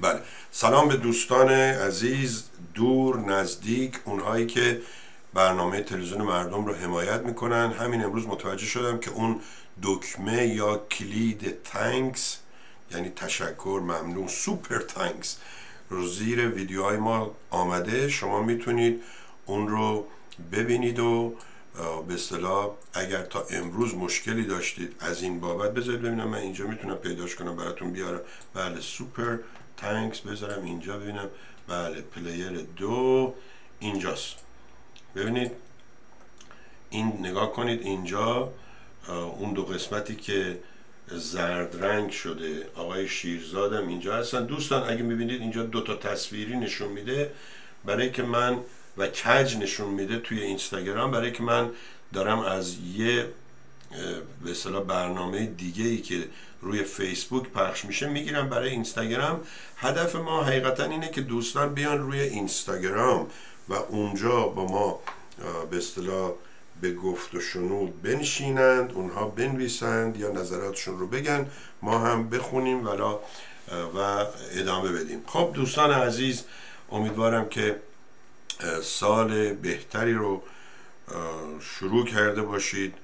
بله. سلام به دوستان عزیز دور نزدیک اونهایی که برنامه تلویزیون مردم رو حمایت می‌کنن. همین امروز متوجه شدم که اون دکمه یا کلید تانکس یعنی تشکر ممنون سوپر تانکس رو زیر ویدیوهای ما آمده. شما می‌تونید اون رو ببینید و به اصطلاح اگر تا امروز مشکلی داشتید از این بابت بذارید ببینم. من اینجا می‌تونم پیداش کنم براتون بیارم. بله Super Thanks بذارم اینجا ببینم. بله player دو اینجاست. ببینید این نگاه کنید اینجا اون دو قسمتی که زرد رنگ شده آقای شیرزادم اینجا هستن. دوستان اگه می‌بینید اینجا دو تا تصویری نشون میده. برای که من و کج نشون میده توی اینستاگرام برای که من دارم از یه به اصطلاح برنامه دیگه ای که روی فیسبوک پخش میشه می‌گیرم برای اینستاگرام. هدف ما حقیقتا اینه که دوستان بیان روی اینستاگرام و اونجا با ما به اصطلاح به گفت و شنود بنشینند اونها بنویسند یا نظراتشون رو بگن ما هم بخونیم ولا و ادامه بدیم. خب دوستان عزیز امیدوارم که سال بهتری رو شروع کرده باشید.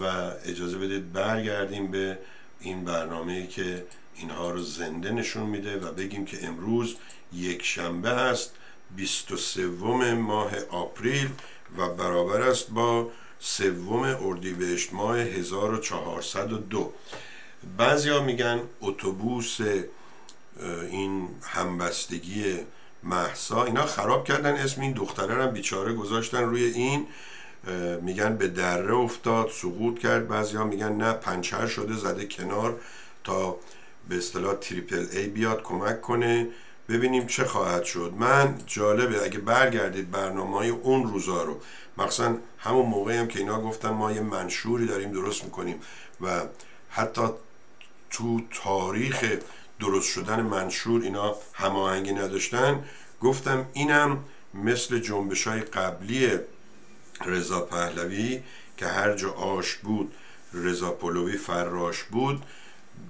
و اجازه بدید برگردیم به این برنامه که اینها رو زنده نشون میده و بگیم که امروز یک شنبه هست 23 ماه آپریل و برابر است با سوم اردیبهشت ماه 1402 بعضیا میگن اتوبوس این همبستگی محسا اینا خراب کردن اسم این دختره هم بیچاره گذاشتن روی این. میگن به دره افتاد سقوط کرد. بعضیا میگن نه پنچر شده زده کنار تا به اصطلاح تریپل ای بیاد کمک کنه. ببینیم چه خواهد شد. من جالبه اگه برگردید برنامه های اون روزا رو مخصوصا همون موقعی هم که اینا گفتن ما یه منشوری داریم درست می‌کنیم و حتی تو تاریخ درست شدن منشور اینا هماهنگی نداشتن گفتم اینم مثل جنبش های قبلی رضا پهلوی که هر جا آش بود رضا پلوی فراش بود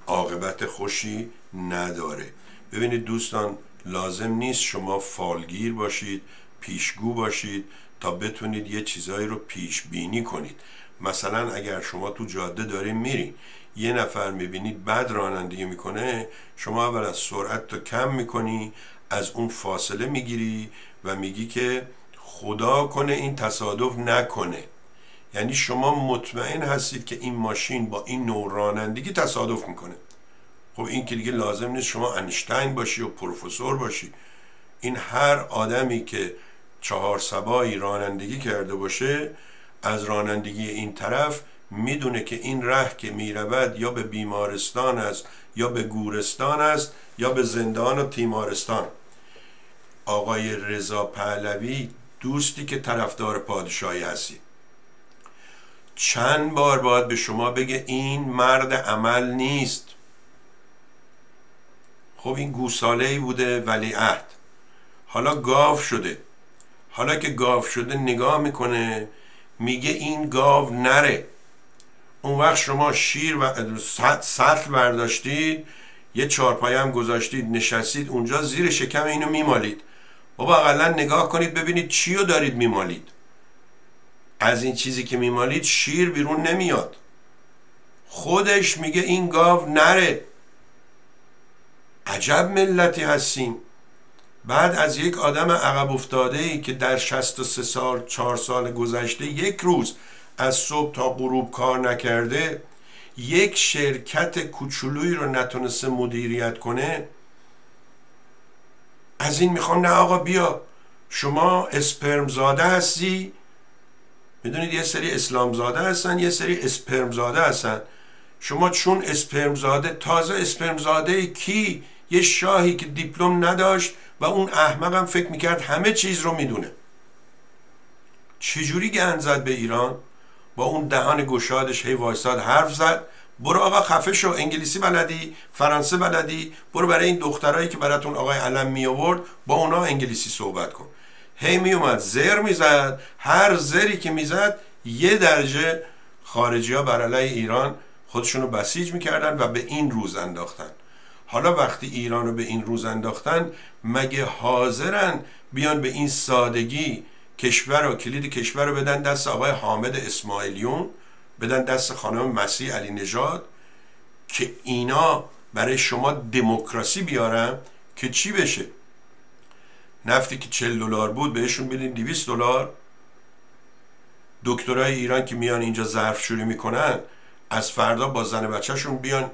عاقبت خوشی نداره. ببینید دوستان لازم نیست شما فالگیر باشید پیشگو باشید تا بتونید یه چیزایی رو پیش بینی کنید. مثلا اگر شما تو جاده دارین میری یه نفر می‌بینید بد رانندگی می‌کنه شما اول از سرعت تو کم می‌کنی از اون فاصله می‌گیری و میگی که خدا کنه این تصادف نکنه. یعنی شما مطمئن هستید که این ماشین با این نوع رانندگی تصادف می‌کنه. خب این که دیگه لازم نیست شما انشتین باشی و پروفسور باشی. این هر آدمی که چهار سبایی رانندگی کرده باشه از رانندگی این طرف می‌دونه که این ره که می‌رود یا به بیمارستان است یا به گورستان است یا به زندان و تیمارستان. آقای رضا پهلوی دوستی که طرفدار پادشاهی هستی. چند بار باید به شما بگه این مرد عمل نیست. خب این گوساله ای بوده ولی عهد. حالا گاو شده. حالا که گاو شده نگاه می‌کنه میگه این گاو نره. اون وقت شما شیر و سطل برداشتید یه چارپای هم گذاشتید نشستید اونجا زیر شکم اینو میمالید. بابا اقلا نگاه کنید ببینید چی رو دارید میمالید. از این چیزی که میمالید شیر بیرون نمیاد. خودش میگه این گاو نره. عجب ملتی هستیم. بعد از یک آدم عقب افتاده ای که در 63 سال 4 سال گذشته یک روز از صبح تا غروب کار نکرده یک شرکت کوچولویی رو نتونسته مدیریت کنه از این می‌خوام نه آقا بیا. شما اسپرم زاده هستی؟ می‌دونید یه سری اسلام زاده هستن یه سری اسپرم زاده هستن. شما چون اسپرم زاده تازه اسپرم زاده کی؟ یه شاهی که دیپلم نداشت و اون احمقم فکر می‌کرد همه چیز رو می‌دونه. چجوری گند زد به ایران؟ با اون دهان گشادش هی وایساد حرف زد. برو آقا خفه شو. انگلیسی بلدی فرانسه بلدی. برو برای این دخترایی که براتون آقای علم می آورد با اونا انگلیسی صحبت کن. هی می اومد زر می‌زد هر زری که می‌زد یه درجه خارجی ها بر علیه ایران خودشونو بسیج می‌کردن و به این روز انداختن. حالا وقتی ایران رو به این روز انداختن مگه حاضرن بیان به این سادگی کشور و کلید کشور رو بدن دست آقای حامد اسماعیلیون؟ بدن دست خانم مسیح علی نژاد که اینا برای شما دموکراسی بیارن که چی بشه؟ نفتی که 40 دلار بود بهشون بدین 200 دلار. دکترای ایران که میان اینجا ظرف شوری می‌کنن از فردا با زن بچهشون بیان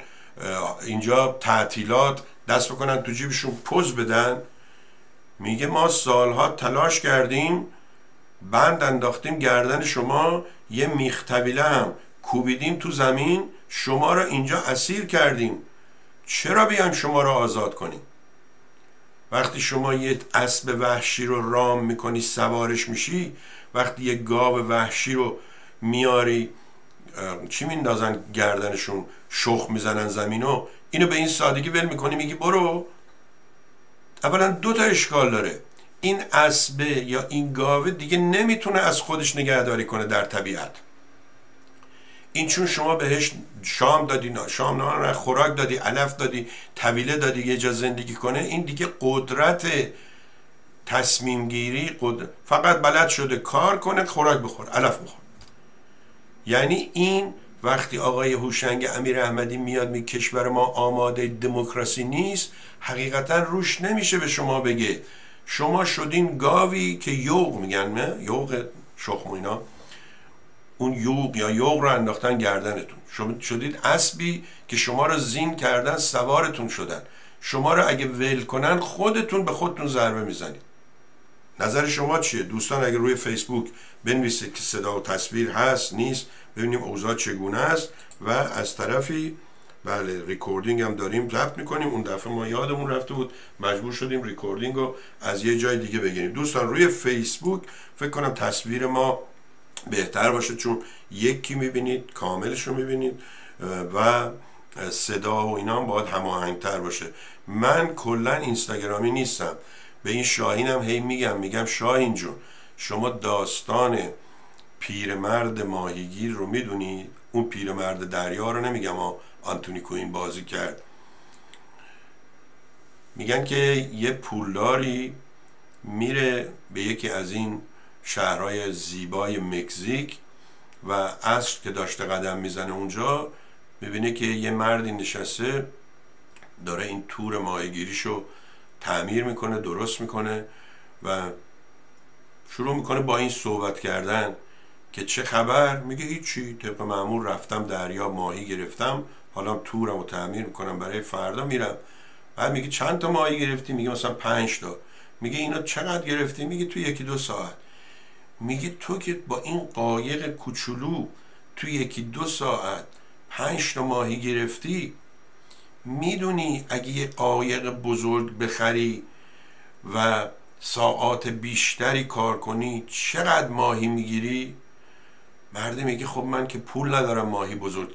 اینجا تعطیلات دست بکنن تو جیبشون پوز بدن. میگه ما سالها تلاش کردیم بند انداختیم گردن شما یه میختبیله هم کوبیدیم تو زمین شما را اینجا اسیر کردیم. چرا بیان شما را آزاد کنیم؟ وقتی شما یه اسب وحشی رو رام می‌کنی سوارش میشی وقتی یه گاو وحشی رو میاری چی میندازن گردنشون شخ می‌زنن زمینو؟ اینو به این سادگی ول می‌کنی میگی برو. اولا دو تا اشکال داره. این اسبه یا این گاوه دیگه نمی‌تونه از خودش نگهداری کنه در طبیعت. این چون شما بهش شام دادی شام نه خوراک دادی علف دادی طویله دادی یه جا زندگی کنه این دیگه قدرت تصمیم گیری قدرت فقط بلد شده کار کنه خوراک بخور علف بخور. یعنی این وقتی آقای هوشنگ امیر احمدی میاد می کشور ما آماده دموکراسی نیست حقیقتا روش نمیشه به شما بگه شما شدین گاوی که یوغ میگن نه؟ یوغ شخم اینا. اون یوغ یا یوغ رو انداختن گردنتون. شما شدید اسبی که شما رو زین کردن سوارتون شدن. شما رو اگه ول کنن خودتون به خودتون ضربه می‌زنید. نظر شما چیه؟ دوستان اگه روی فیسبوک بنویسید که صدا و تصویر هست نیست ببینیم اوضاع چگونه است و از طرفی بله recording هم داریم ضبط می‌کنیم. اون دفعه ما یادمون رفته بود مجبور شدیم recording رو از یه جای دیگه بگیریم. دوستان روی فیسبوک فکر کنم تصویر ما بهتر باشه چون یکی می‌بینید کاملش رو می‌بینید و صدا و اینا هم باید هماهنگتر باشه. من کلا اینستاگرامی نیستم. به این شاهینم هی میگم میگم شاهین جون شما داستان پیرمرد ماهیگیر رو می‌دونید اون پیرمرد دریا رو نمیگم آنتونی کوین بازی کرد. میگن که یه پولداری میره به یکی از این شهرهای زیبای مکزیک و عصر که داشته قدم می‌زنه اونجا می‌بینه که یه مردی نشسته داره این تور ماهیگیریشو تعمیر می‌کنه درست می‌کنه و شروع می‌کنه با این صحبت کردن که چه خبر؟ میگه هیچی طبق معمول رفتم دریا ماهی گرفتم. حالا تورم و تعمیر می‌کنم برای فردا میرم. بعد میگه چند تا ماهی گرفتی؟ میگه مثلا پنج تا. میگه اینا چقدر گرفتی؟ میگه تو یکی دو ساعت. میگه تو که با این قایق کوچولو تو یکی دو ساعت پنج تا ماهی گرفتی می‌دونی اگه یه قایق بزرگ بخری و ساعات بیشتری کار کنی چقدر ماهی می‌گیری؟ مرده میگه خب من که پول ندارم ماهی بزرگ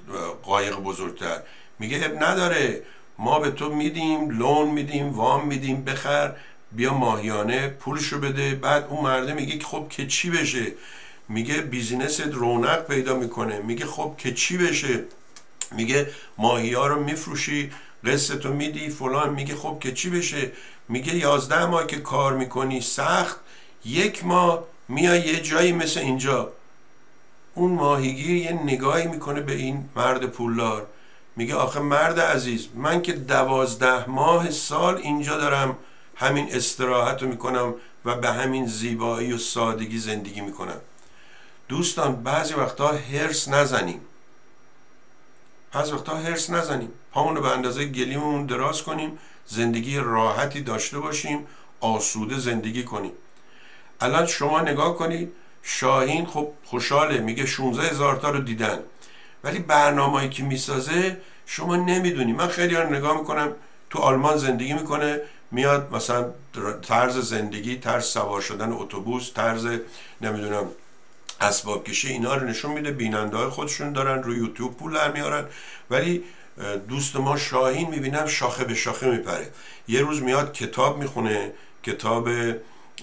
قایق بزرگتر. میگه اب نداره. ما به تو میدیم لون میدیم وام میدیم بخر بیا ماهیانه پولشو بده. بعد اون مرده میگه خب که چی بشه؟ میگه بیزینست رونق پیدا می‌کنه. میگه خب که چی بشه؟ میگه ماهی ها رو میفروشی قصتو میدی فلان. میگه خب که چی بشه؟ میگه یازده ماه که کار می‌کنی سخت. یک ماه میای یه جایی مثل اینجا. اون ماهیگیر یه نگاهی می‌کنه به این مرد پولدار. میگه آخه مرد عزیز من که دوازده ماه سال اینجا دارم همین استراحت رو می‌کنم و به همین زیبایی و سادگی زندگی می‌کنم. دوستان بعضی وقتا هرس نزنیم. بعضی وقتا هرس نزنیم. پامون رو به اندازه گلیمون دراز کنیم زندگی راحتی داشته باشیم آسوده زندگی کنیم. الان شما نگاه کنید شاهین خب خوشحاله میگه 16 هزار تا رو دیدن. ولی برنامه‌ای که می‌سازه شما نمی‌دونی. من خیلی رو نگاه می‌کنم تو آلمان زندگی می‌کنه میاد مثلا طرز زندگی طرز سوار شدن اتوبوس طرز نمی‌دونم اسباب کشی اینا رو نشون میده. بیننده خودشون دارن روی یوتیوب پول در میارن. ولی دوست ما شاهین می‌بینم شاخه به شاخه میپره. یه روز میاد کتاب می‌خونه کتاب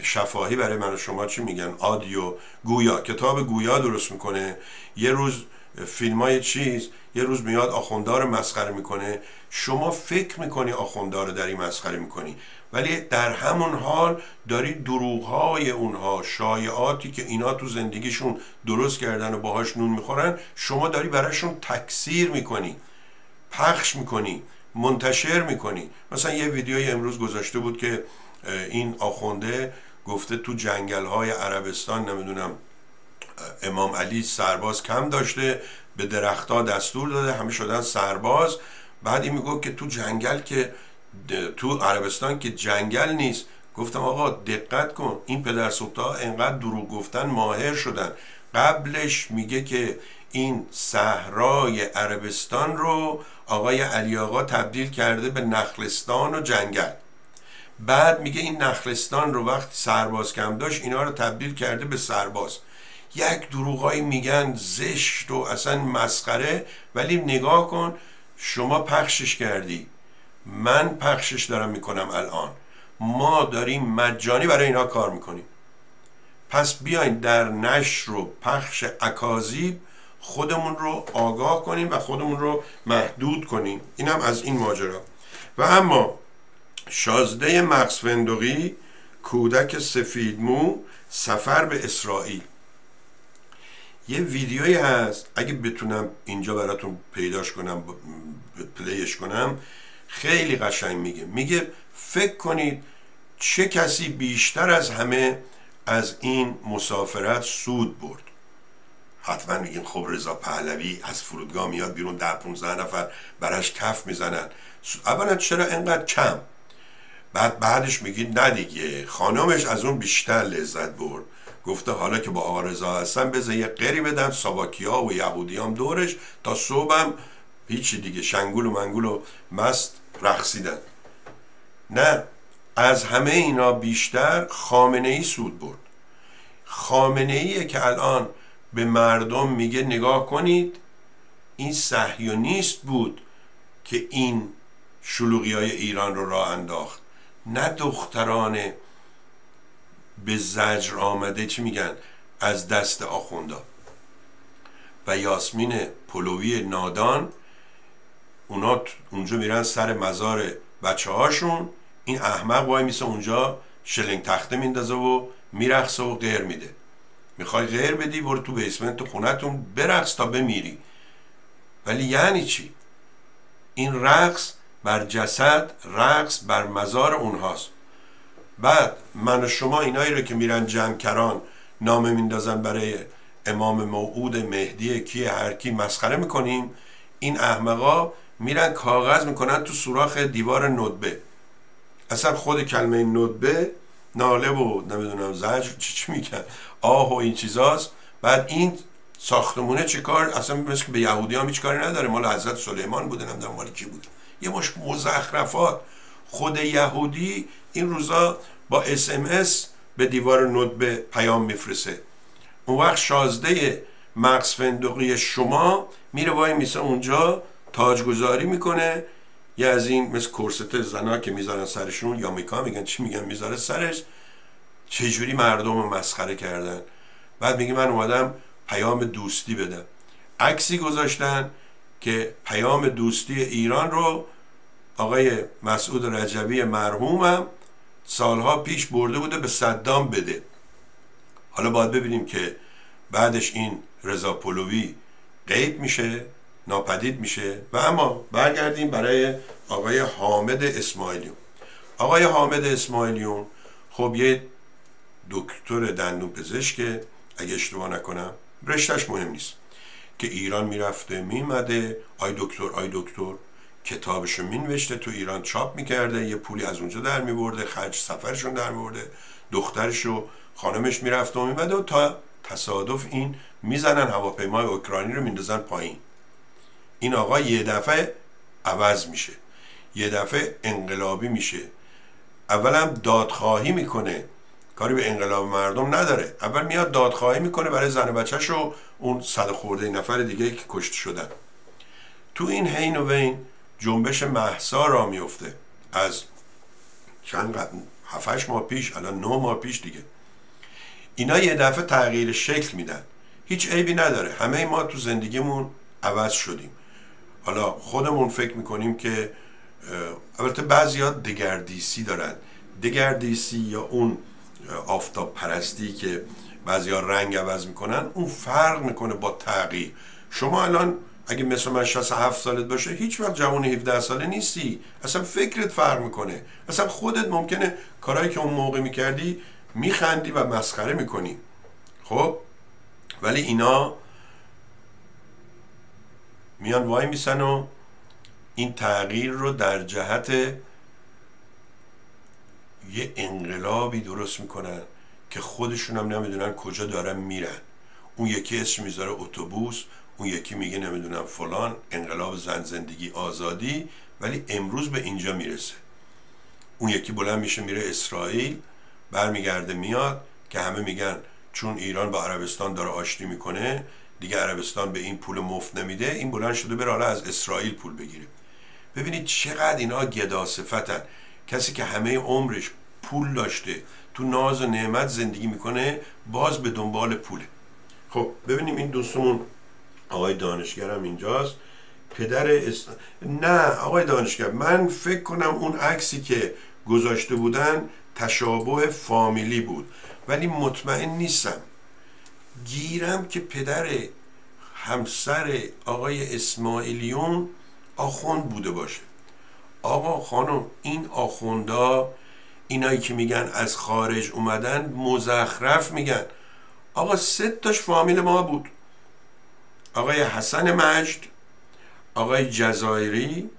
شفاهی برای من و شما چی میگن؟ آدیو گویا. کتاب گویا درست می‌کنه. یه روز فیلم های چیز یه روز میاد آخوندار مسخره می‌کنه. شما فکر می‌کنی آخوندار در این مسخره می‌کنی. ولی در همون حال داری دروغ های اونها شایعاتی که اینا تو زندگیشون درست کردن و باهاش نون می‌خورن شما داری براشون تکثیر می‌کنی. پخش می‌کنی. منتشر می‌کنی. مثلا یه ویدیوی امروز گذاشته بود که این آخونده گفته تو جنگل های عربستان نمی‌دونم امام علی سرباز کم داشته به درختها دستور داده همه شدن سرباز. بعد این میگو که تو جنگل که تو عربستان که جنگل نیست. گفتم آقا دقت کن این پدر ها انقدر دروغ گفتن ماهر شدن. قبلش میگه که این صحرای عربستان رو آقای علی آقا تبدیل کرده به نخلستان و جنگل. بعد میگه این نخلستان رو وقتی سرباز کم داشت اینا رو تبدیل کرده به سرباز. یک دروغایی میگن زشت و اصلا مسخره. ولی نگاه کن شما پخشش کردی. من پخشش دارم می‌کنم الان. ما داریم مجانی برای اینا کار می‌کنیم. پس بیاین در نشر و پخش اکاذیب خودمون رو آگاه کنیم و خودمون رو محدود کنیم. اینم از این ماجرا. و اما شازده مغز فندقی کودک سفیدمو سفر به اسرائیل. یه ویدیویی هست. اگه بتونم اینجا براتون پیداش کنم پلیش کنم خیلی قشنگ میگه. میگه فکر کنید چه کسی بیشتر از همه از این مسافرت سود برد. حتما میگین خب رضا پهلوی از فرودگاه میاد بیرون ده 15 نفر براش کف می‌زنن. اولا چرا انقدر کم؟ بعد بعدش میگید نه دیگه. خانمش از اون بیشتر لذت برد. گفته حالا که با آرزا هستم بذار یه قری بدم. ساواکیا و یهودیام دورش. تا صبحم هیچی دیگه. شنگول و منگول و مست رقصیدن. نه از همه اینا بیشتر خامنه ای سود برد. خامنه ایه که الان به مردم میگه نگاه کنید این صهیونیست بود که این شلوغی های ایران رو راه انداخت. نه دختران به زجر آمده چی میگن؟ از دست آخوندا. و یاسمین پلوی نادان اونا اونجا میرن سر مزار بچه هاشون این احمق وای میسه اونجا شلنگ تخته میندازه و میرخصه و غیر میده. می‌خوای غیر بدی برو تو بیسمنت خونتون برقص تا بمیری. ولی یعنی چی؟ این رقص بر جسد رقص بر مزار اونهاست. بعد من و شما اینایی رو که میرن جمکران نامه میندازن برای امام موعود مهدی کی هر کی مسخره می‌کنیم این احمقا میرن کاغذ می‌کنن تو سوراخ دیوار ندبه اصلا خود کلمه ندبه ناله و نمی‌دونم زجر چی چی میگن. آه و این چیزاست. بعد این ساختمونه چه کار اصلا مثل به یهودی هم هیچ کاری نداره. مال حضرت سلیمان بوده نمی‌دونم مال کی بود. یه مش مزخرفات. خود یهودی این روزا با اس به دیوار ندبه پیام میفرسه اون وقت شازده مغز فندقی شما میره وای میسه اونجا تاجگذاری می‌کنه. یه از این مثل کرست زنا که می‌ذارن سرشون یا میکا میگن چی میگن؟ می‌ذاره سرش. چجوری مردم مسخره کردن؟ بعد میگه من اومدم پیام دوستی بدم. عکسی گذاشتن. که پیام دوستی ایران رو آقای مسعود رجوی مرحومم سالها پیش برده بوده به صدام بده. حالا باید ببینیم که بعدش این رضا پولوی غیب میشه ناپدید میشه و اما برگردیم برای آقای حامد اسماعیلیون. آقای حامد اسماعیلیون خب یه دکتر دندون پزشک اگه اشتباه نکنم رشتش مهم نیست. که ایران می‌رفته میمده آی دکتر آی دکتر. کتابشو مینوشته تو ایران چاپ می‌کرده. یه پولی از اونجا در میبرده خرج سفرشون در میبرده. دخترشو خانمش می‌رفته و میمده و تا تصادف این می‌زنن هواپیمای اوکراینی رو میندازن پایین. این آقا یه دفعه عوض میشه. یه دفعه انقلابی میشه. اولا دادخواهی می‌کنه. کاری به انقلاب مردم نداره. اول میاد دادخواهی می‌کنه برای زن بچهش و اون صد خورده نفر دیگه که کشت شدن. تو این حین و وین جنبش محسا را میفته از چند هفتش ماه پیش الان نه ماه پیش دیگه. اینا یه دفعه تغییر شکل میدن. هیچ عیبی نداره. همه ما تو زندگیمون عوض شدیم. حالا خودمون فکر می‌کنیم که البته بعضی ها دگردیسی دارن. دگردیسی یا اون آفتاب پرستی که بعضی ها رنگ عوض می‌کنن اون فرق می‌کنه با تغییر. شما الان اگه مثل من 67 سالت باشه هیچ وقت جوان 17 ساله نیستی. اصلا فکرت فرق می‌کنه. اصلا خودت ممکنه کارهایی که اون موقع می‌کردی میخندی و مسخره می‌کنی. خب؟ ولی اینا میان وای میسن و این تغییر رو در جهت یه انقلابی درست می‌کنن که خودشون هم نمی‌دونن کجا دارن میرن. اون یکی اسم می‌ذاره اتوبوس اون یکی میگه نمی‌دونم فلان انقلاب زن زندگی آزادی ولی امروز به اینجا می‌رسه. اون یکی بلند میشه میره اسرائیل برمیگرده میاد که همه میگن چون ایران با عربستان داره آشتی می‌کنه دیگه عربستان به این پول مفت نمیده این بلند شده بره حالا از اسرائیل پول بگیره. ببینید چقدر اینا گداسفتن کسی که همه عمرش پول داشته تو ناز و نعمت زندگی می‌کنه باز به دنبال پوله. خب ببینیم این دوستمون آقای دانشگرم اینجاست. پدر است... نه آقای دانشگر من فکر کنم اون عکسی که گذاشته بودن تشابه فامیلی بود. ولی مطمئن نیستم. گیرم که پدر همسر آقای اسماعیلیون آخوند بوده باشه. آقا خانم این آخوندا اینایی که میگن از خارج اومدن مزخرف میگن. آقا سه تاش فامیل ما بود. آقای حسن مجد آقای جزایری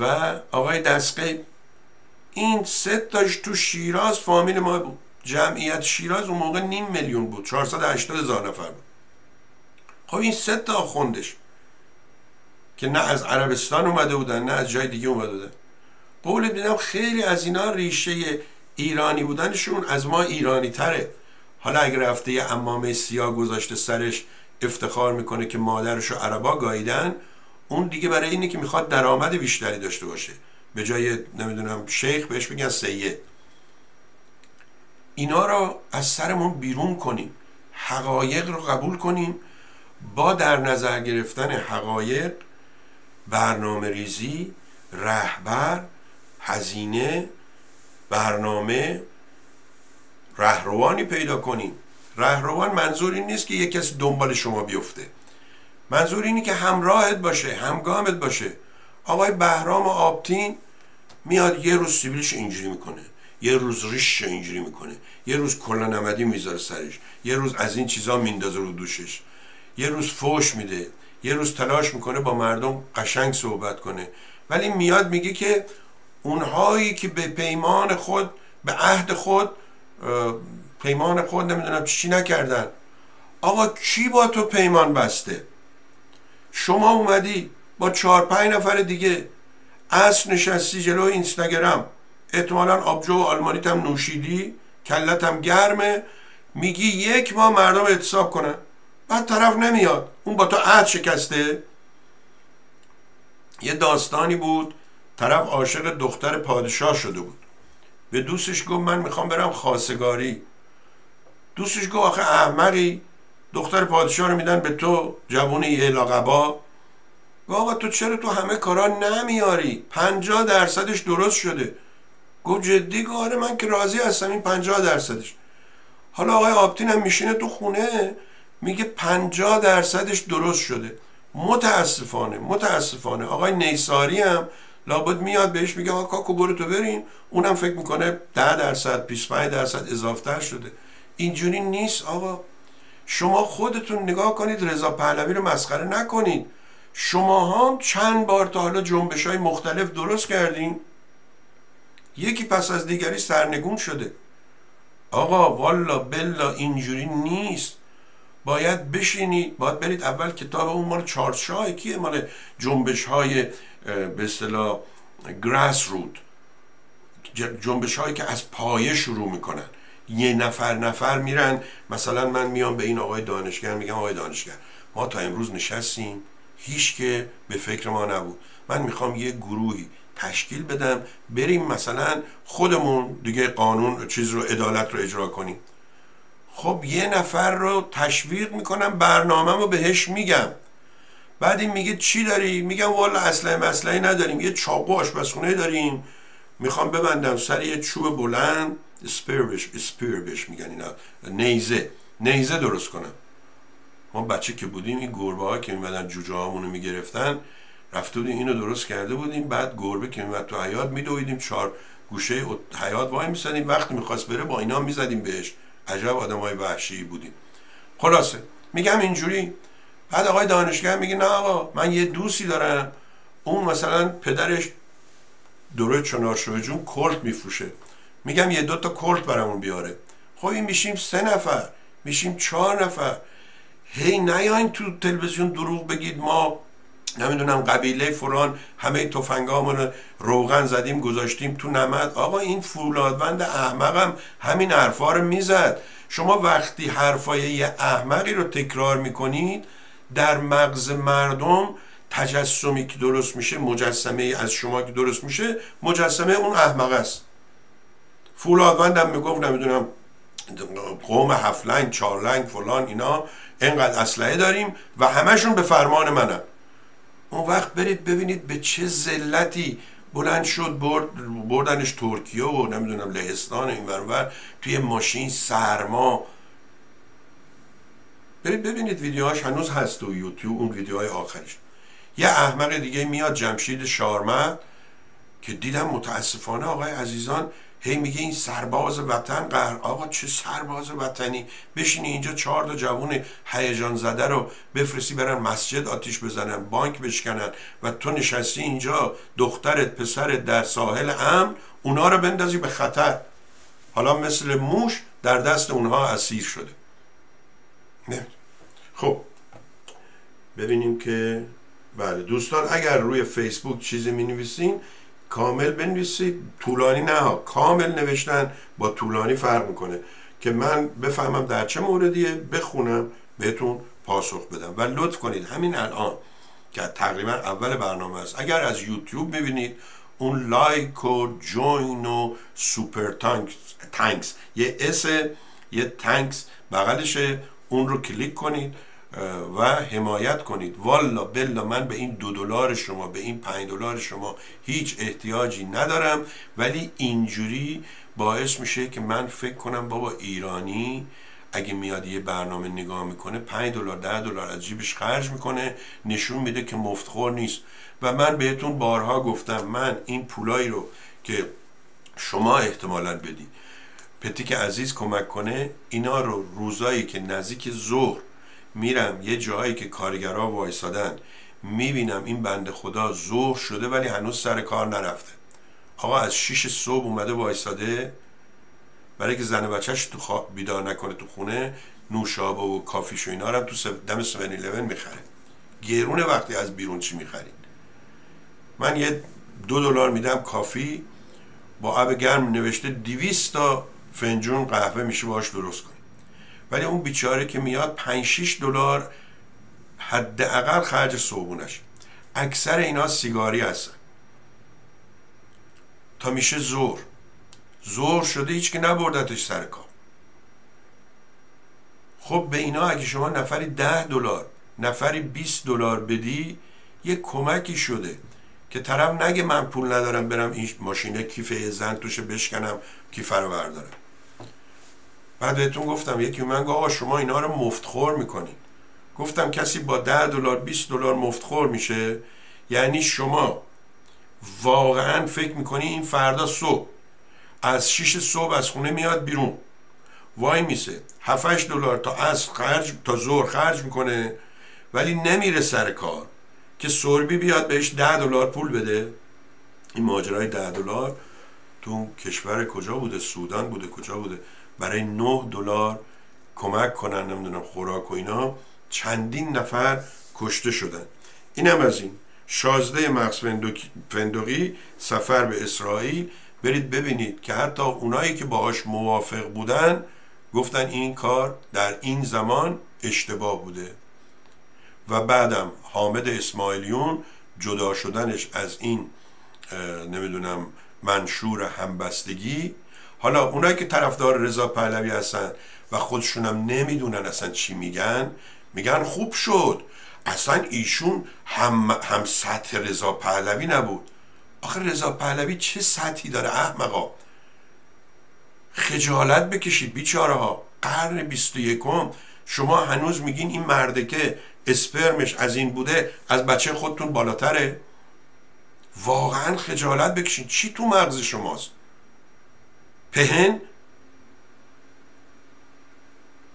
و آقای دسقیب این سه تاش تو شیراز فامیل ما بود. جمعیت شیراز اون موقع نیم میلیون بود. 480 هزار نفر بود. خب این سه تا آخوندش. که نه از عربستان اومده بودن نه از جای دیگه اومده بودن. قول دیدم خیلی از اینا ریشه ایرانی بودنشون از ما ایرانی تره. حالا اگر رفته یه امامه سیاه گذاشته سرش افتخار می‌کنه که مادرش و عربا گاییدن اون دیگه برای اینه که می‌خواد درآمد بیشتری داشته باشه. به جای نمی‌دونم شیخ بهش بگن سید اینا رو از سرمون بیرون کنیم. حقایق رو قبول کنیم. با در نظر گرفتن حقایق برنامه ریزی رهبر هزینه برنامه رهروانی پیدا کنیم. رهروان منظور این نیست که یک کسی دنبال شما بیفته. منظور اینه که همراهت باشه همگامت باشه. آقای بهرام آبتین میاد یه روز سیبیلش اینجوری می‌کنه. یه روز ریش اینجوری می‌کنه. یه روز کلا نمدی می‌ذاره سرش. یه روز از این چیزا میندازه رو دوشش. یه روز فوش میده. یه روز تلاش می‌کنه با مردم قشنگ صحبت کنه. ولی میاد میگه که اونهایی که به پیمان خود به عهد خود پیمان خود نمی‌دونم چی نکردن. آقا کی با تو پیمان بسته؟ شما اومدی با چهار پنج نفر دیگه اصل نشستی جلو اینستاگرام. احتمالا آبجو و آلمانیت نوشیدی کلت هم گرمه. میگی یک ماه مردم اعتصاب کنن. بعد طرف نمیاد. اون با تو عهد شکسته. یه داستانی بود. طرف عاشق دختر پادشاه شده بود. به دوستش گفت من می‌خوام برم خاصگاری. دوستش گفت آخه احمقی. دختر پادشاه رو میدن به تو جوونی یه لاغبا گفت آقا تو چرا تو همه کارا نمیاری؟ پنجاه درصدش درست شده. گفت جدی؟ گفت آره من که راضی هستم. این پنجاه درصدش. حالا آقای آبتین هم میشینه تو خونه. میگه پنجاه درصدش درست شده. متاسفانه متاسفانه. آقای نیساری هم لابد میاد بهش میگه آقا کاکو برو تو بریم اونم فکر می‌کنه ده درصد 25 درصد اضافه شده. اینجوری نیست آقا. شما خودتون نگاه کنید رضا پهلوی رو مسخره نکنید. شما هم چند بار تا حالا جنبش های مختلف درست کردین. یکی پس از دیگری سرنگون شده. آقا والا بلا اینجوری نیست. باید بشینید باید برید اول کتاب اون مال چارلز کیه؟ مال جنبش های به اصطلاح گراس رود جنبش هایی که از پایه شروع می‌کنن. یه نفر نفر میرن. مثلا من میام به این آقای دانشگر میگم آقای دانشگر ما تا امروز نشستیم. هیچ که به فکر ما نبود. من می‌خوام یه گروهی تشکیل بدم بریم مثلا خودمون دیگه قانون چیز رو عدالت رو اجرا کنیم. خب یه نفر رو تشویق می‌کنم برنامه رو بهش میگم. بعد این میگه چی داری؟ میگم والا اصلا مسئله نداریم یه چاقو آشپزخونه داریم. می‌خوام ببندم سر یه چوب بلند. اسپیر بش اسپیر بش میگن اینا. نیزه. نیزه درست کنم. ما بچه که بودیم این گربه ها که میمدن جوجه هامونو می‌گرفتن رفته بودیم اینو درست کرده بودیم. بعد گربه که میمد تو حیات میدویدیم چهار گوشه حیات وای میسدیم وقتی می‌خواست بره با اینا می‌زدیم بهش. عجب آدم های وحشی بودیم. خلاصه میگم اینجوری. بعد آقای دانشگاه میگه نه آقا من یه دوستی دارم. اون مثلا پدرش دوره چنارشوه جون کلت میفروشه. میگم یه دوتا کلت برامون بیاره. خب این میشیم سه نفر میشیم چهار نفر. هی نیاین تو تلویزیون دروغ بگید ما نمی‌دونم قبیله فلان همه تفنگامون روغن زدیم گذاشتیم تو نمد. آقا این فولادوند احمقم همین حرفا رو می‌زد. شما وقتی حرفای یه احمقی رو تکرار می‌کنید در مغز مردم تجسمی که درست میشه مجسمه از شما که درست میشه مجسمه اون احمق است. فولادوندم می‌گفت نمی‌دونم قوم هفلنگ چارلنگ فلان اینا اینقدر اسلحه داریم و همشون به فرمان منم اون وقت برید ببینید به چه ذلتی بلند شد برد بردنش ترکیه و نمی‌دونم لهستان این ورور توی ماشین سرما. برید ببینید ویدیوهاش هنوز هست تو یوتیوب اون ویدیوهای آخرش یه احمق دیگه میاد جمشید شارمد که دیدم متاسفانه آقای عزیزان هی میگه این سرباز وطن قهر آقا چه سرباز وطنی؟ بشینی اینجا چهار تا جوون هیجان زده رو بفرستی برن مسجد آتیش بزنن بانک بشکنن و تو نشستی اینجا دخترت پسرت در ساحل امن اونا رو بندازی به خطر. حالا مثل موش در دست اونها اسیر شده. نه. خب. ببینیم که بله دوستان اگر روی فیسبوک چیزی می نویسین کامل بنویسید. طولانی نه کامل نوشتن با طولانی فرق می‌کنه. که من بفهمم در چه موردیه بخونم بهتون پاسخ بدم. و لطف کنید. همین الان که تقریبا اول برنامه است. اگر از یوتیوب می‌بینید اون لایک و join و Super Thanks. یه S یه Thanks بغلشه. اون رو کلیک کنید. و حمایت کنید. والا بلا من به این دو دلار شما به این پنج دلار شما هیچ احتیاجی ندارم. ولی اینجوری باعث میشه که من فکر کنم بابا ایرانی اگه میاد یه برنامه نگاه می‌کنه 5 دلار ده دلار از جیبش خرج می‌کنه نشون میده که مفتخور نیست. و من بهتون بارها گفتم من این پولایی رو که شما احتمالا بدی پتیک عزیز کمک کنه اینا رو روزایی که نزدیک ظهر میرم یه جایی که کارگرها وایسادن. می‌بینم این بند خدا ظهر شده ولی هنوز سر کار نرفته. آقا از شیش صبح اومده وایساده. برای که زن بچهش تو بیدار نکنه تو خونه نوشابه و کافیش و اینا رو تو دم 7 می‌خره گرونه وقتی از بیرون چی می‌خرید من یه دو دلار میدم کافی. با آب گرم نوشته 200 تا فنجون قهوه میشه باش درست کنی ولی اون بیچاره که میاد 5 6 دلار حداقل خرج صبحونش. اکثر اینا سیگاری هستن. تا میشه زور. زور شده هیچ که نبردتش سر کار. خب به اینا اگه شما نفری ده دلار نفری 20 دلار بدی یه کمکی شده که طرف نگه من پول ندارم برم این ماشینه کیف زن توشه بشکنم کیفه رو بردارم. بعد بهتون گفتم یکی من گفت آقا شما اینا رو مفتخور می‌کنید. گفتم کسی با ده دلار 20 دلار مفتخور میشه؟ یعنی شما واقعا فکر می‌کنی این فردا صبح از 6 صبح از خونه میاد بیرون. وای میسه. 7 دلار تا از خرج تا زور خرج می‌کنه ولی نمیره سر کار که سربی بیاد بهش ده دلار پول بده. این ماجرای ده دلار تو کشور کجا بوده؟ سودان بوده؟ کجا بوده؟ برای 9 دلار کمک کنن نمی‌دونم خوراک و اینا. چندین نفر کشته شدن. اینم از این. شازده مغز فندقی سفر به اسرائیل. برید ببینید که حتی اونایی که باهاش موافق بودن گفتن این کار در این زمان اشتباه بوده. و بعدم حامد اسماعیلیون جدا شدنش از این نمی‌دونم منشور همبستگی حالا اونایی که طرفدار رضا پهلوی هستن و خودشونم نمی‌دونن اصلا چی میگن میگن خوب شد. اصلا ایشون هم, هم سطح رضا پهلوی نبود. آخه رضا پهلوی چه سطحی داره؟ احمقا خجالت بکشید بیچاره ها قرن بیست و یکم شما هنوز میگین این مرده که اسپرمش از این بوده از بچه خودتون بالاتره؟ واقعا خجالت بکشین چی تو مغز شماست؟ پهن؟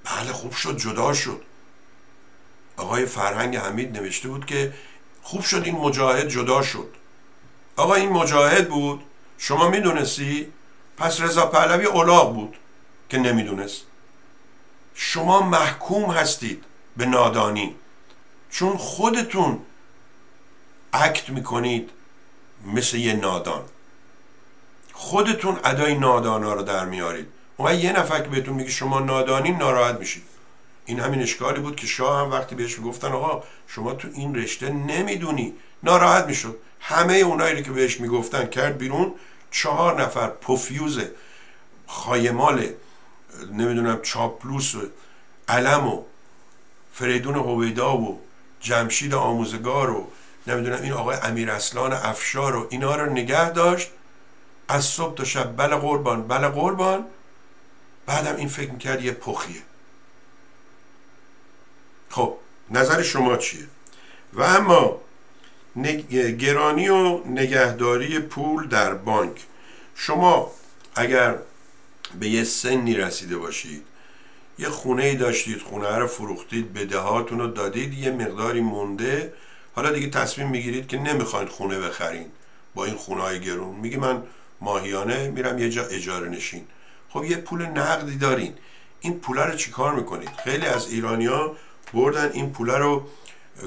بله خوب شد جدا شد. آقای فرهنگ حمید نوشته بود که خوب شد این مجاهد جدا شد. آقا این مجاهد بود؟ شما می‌دونستی؟ پس رضا پهلوی اولاغ بود که نمی‌دونست. شما محکوم هستید به نادانی. چون خودتون اکت می‌کنید مثل یه نادان. خودتون ادای نادانا رو در میارید. اون یه نفر که بهتون میگه شما نادانی ناراحت میشید. این همین اشکالی بود که شاه هم وقتی بهش می‌گفتن آقا شما تو این رشته نمی‌دونی. ناراحت می‌شد. همه اونایی که بهش می‌گفتن کرد بیرون. چهار نفر پفیوز خایمال نمی‌دونم چاپلوس و علم و فریدون هویدا و جمشید آموزگار و نمی‌دونم این آقای امیر اصلان افشار و اینا رو نگه داشت. از صبح تا شب بله قربان بله قربان. بعدم این فکر می‌کرد یه پخیه. خب نظر شما چیه؟ و اما گرانی و نگهداری پول در بانک. شما اگر به یه سنی رسیده باشید یه خونه ای داشتید خونه رو فروختید به دهاتون رو دادید یه مقداری مونده حالا دیگه تصمیم می‌گیرید که نمی‌خواید خونه بخرین با این خونه های گرون. میگه من ماهیانه میرم یه جا اجاره نشین. خب یه پول نقدی دارین. این پول رو چیکار می‌کنید؟ خیلی از ایرانیا بردن این پول رو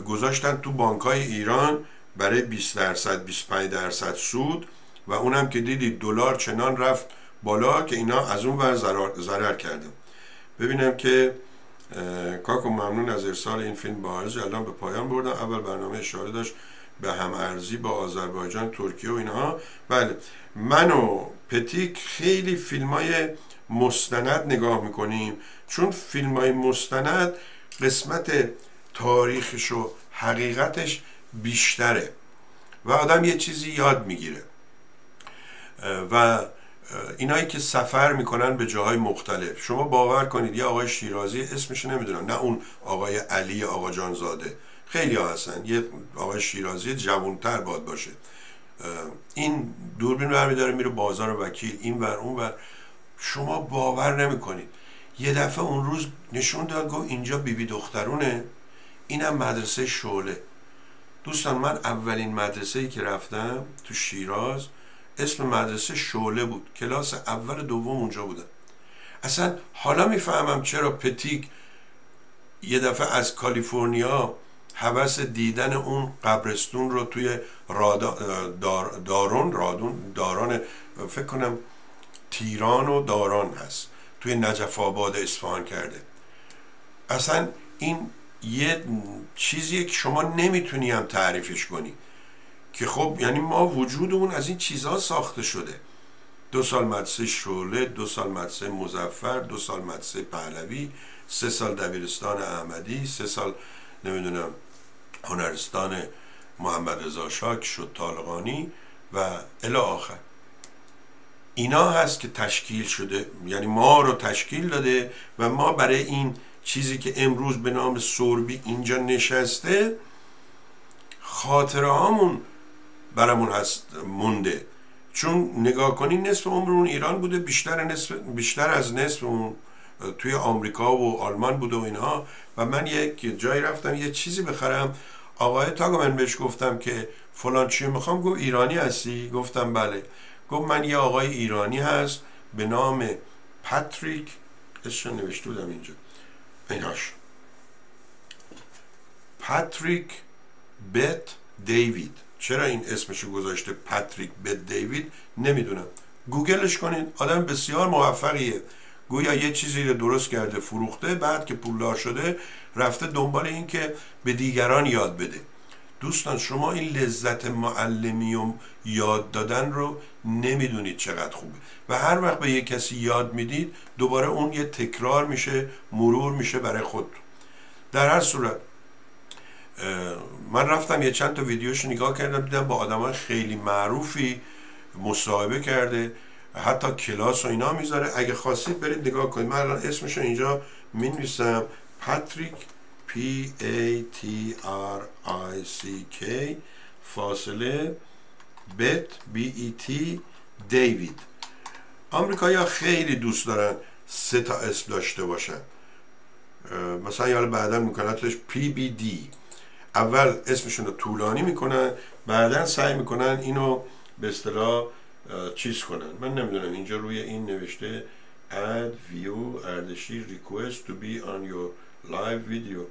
گذاشتن تو بانک های ایران برای 20 درصد 25 درصد سود و اونم که دیدید دلار چنان رفت بالا که اینا از اون ور ضرر کردن. ببینم که کاکو ممنون از ارسال این فیلم با الان به پایان بردم. اول برنامه اشاره داشت به هم ارزی با آذربایجان ترکیه و اینها. بله. من و پتیک خیلی فیلم های مستند نگاه می‌کنیم. چون فیلم های مستند قسمت تاریخش و حقیقتش بیشتره و آدم یه چیزی یاد می‌گیره. و اینایی که سفر می‌کنن به جاهای مختلف. شما باور کنید یه آقای شیرازی اسمش نمی‌دونم. نه اون آقای علی آقا جان زاده خیلی ها هستن. یه آقای شیرازی جوانتر باد باشه. این دوربین برمیداره میره بازار وکیل این ور اون ور. شما باور نمی‌کنید. یه دفعه اون روز نشون داد گفت اینجا بیبی بی دخترونه. اینم مدرسه شعله. دوستان من اولین مدرسه ای که رفتم تو شیراز اسم مدرسه شعله بود. کلاس اول دوم اونجا بودم. اصلا حالا می‌فهمم چرا پتیک یه دفعه از کالیفرنیا حوث دیدن اون قبرستون رو توی دارون رادون داران فکر کنم تیران و داران هست توی نجف آباد اصفهان کرده. اصلا این یه چیزیه که شما نمی‌تونی هم تعریفش کنی که خب یعنی ما وجودمون از این چیزها ساخته شده. دو سال مدرسه شعله دو سال مدرسه مزفر دو سال مدرسه پهلوی سه سال دبیرستان احمدی سه سال نمی‌دونم هنرستان محمد رضا شاک شد طالقانی و الی آخر. اینا هست که تشکیل شده یعنی ما رو تشکیل داده و ما برای این چیزی که امروز به نام سوربی اینجا نشسته خاطره هامون برامون هست مونده. چون نگاه کنی نصف عمرمون ایران بوده بیشتر, نصف بیشتر از نصف اون توی آمریکا و آلمان بوده و اینها. و من یک جایی رفتم یه چیزی بخرم. آقای تاگو من بهش گفتم که فلان چی می‌خوام. گفت ایرانی هستی؟ گفتم بله. گفت من یه آقای ایرانی هست به نام پاتریک اسمش نوشته بودم اینجا. ایناش. پاتریک بت دیوید. چرا این اسمشو گذاشته؟ پاتریک بت دیوید؟ نمی‌دونم. گوگلش کنید. آدم بسیار موفقیه. گویا یه چیزی رو درست کرده فروخته بعد که پولدار شده رفته دنبال این که به دیگران یاد بده. دوستان شما این لذت معلمی و یاد دادن رو نمی‌دونید چقدر خوبه. و هر وقت به یه کسی یاد می‌دید دوباره اون یه تکرار میشه مرور میشه برای خود. در هر صورت من رفتم یه چند تا ویدیوش نگاه کردم دیدم با آدم خیلی معروفی مصاحبه کرده. حتی کلاس و اینا می‌ذاره. اگه خواستید برید نگاه کنید. من الان اسمش اینجا می نویسم پاتریک P A T R I C K فاصله بت B E T دیوید. آمریکایی ها خیلی دوست دارن سه تا اسم داشته باشن. مثلا یالا بعدا میکنتش پی بی دی اول اسمشون رو طولانی می‌کنن بعدا سعی می‌کنن اینو به اصطلاح چیز کنن. من نمی‌دونم اینجا روی این نوشته add view اردشی request to be on your live video.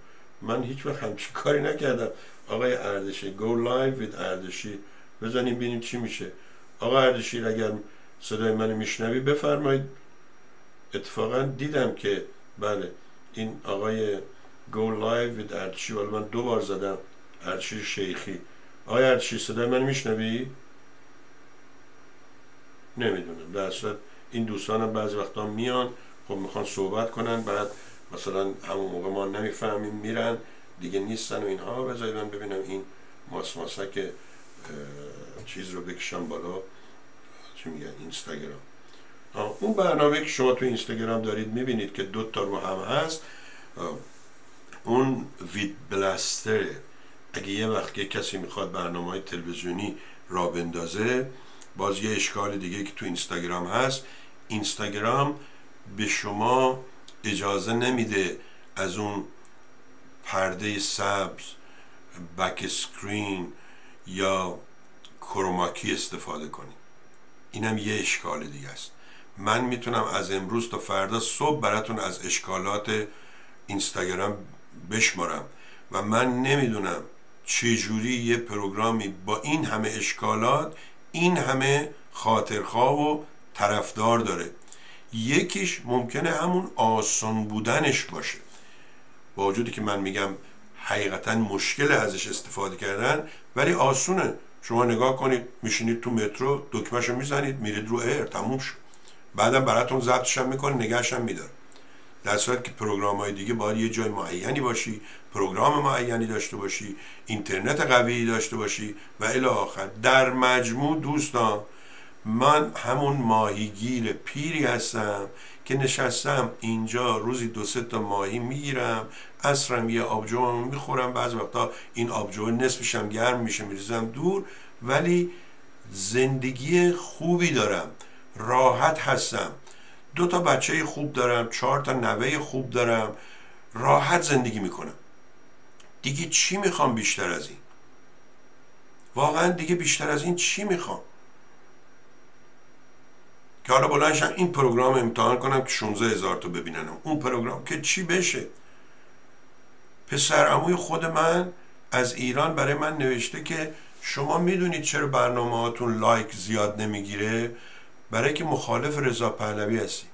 من هیچ وقت همچین کاری نکردم. آقای اردشی go live with اردشی بزنیم ببینیم چی میشه. آقا اردشیر اگر صدای منو میشنوی بفرمایید. اتفاقا دیدم که بله این آقای گو لایو وید ارچی ولی من دو بار زدم ارچی شیخی. آقای ارچی صدای من میشنوی؟ نمی‌دونم. در صورت این دوستانم بعضی وقتا میان خب می‌خوان صحبت کنن بعد مثلا همون موقع ما نمی‌فهمیم میرن دیگه نیستن و اینها. بذارید من ببینم این ماس ماسک چیز رو بکشم بالا. چی میگن؟ اینستاگرام. اون برنامه که شما تو اینستاگرام دارید می‌بینید که دو تا رو هم هست. اون وید بلستر اگه یه وقت یه کسی می‌خواد برنامه های تلویزیونی را بندازه باز یه اشکال دیگه که تو اینستاگرام هست. اینستاگرام به شما اجازه نمیده از اون پرده سبز بک اسکرین یا کروماکی استفاده کنید اینم یه اشکال دیگه است. من می‌تونم از امروز تا فردا صبح براتون از اشکالات اینستاگرام بشمارم و من نمی‌دونم چجوری یه پروگرامی با این همه اشکالات این همه خاطرخواه و طرفدار داره. یکیش ممکنه همون آسان بودنش باشه. با وجودی که من میگم حقیقتا مشکل ازش استفاده کردن ولی آسونه. شما نگاه کنید میشینید تو مترو دکمهشو می‌زنید میرید رو ایر تموم شد. بعدم براتون ضبطش هم می‌کنه نگهش هم میداره. در صورت که پروگرام های دیگه باید یه جای معینی باشی پروگرام معینی داشته باشی اینترنت قوی داشته باشی و الی آخر. در مجموع دوستان من همون ماهیگیر پیری هستم که نشستم اینجا روزی دو سه تا ماهی می‌گیرم اصرم یه آبجو می‌خورم بعض وقتا این آبجو نصفشم گرم میشه میریزم دور ولی زندگی خوبی دارم راحت هستم. دو تا بچه خوب دارم چهار تا نوه خوب دارم. راحت زندگی می‌کنم. دیگه چی می‌خوام بیشتر از این؟ واقعا دیگه بیشتر از این چی می‌خوام؟ که حالا بلنشم این پروگرام امتحان کنم که 16 هزار تا ببیننم. اون پروگرام که چی بشه؟ پسر اموی خود من از ایران برای من نوشته که شما می‌دونید چرا برنامه هاتون لایک زیاد نمی‌گیره؟ برای که مخالف رضا پهلوی هستی.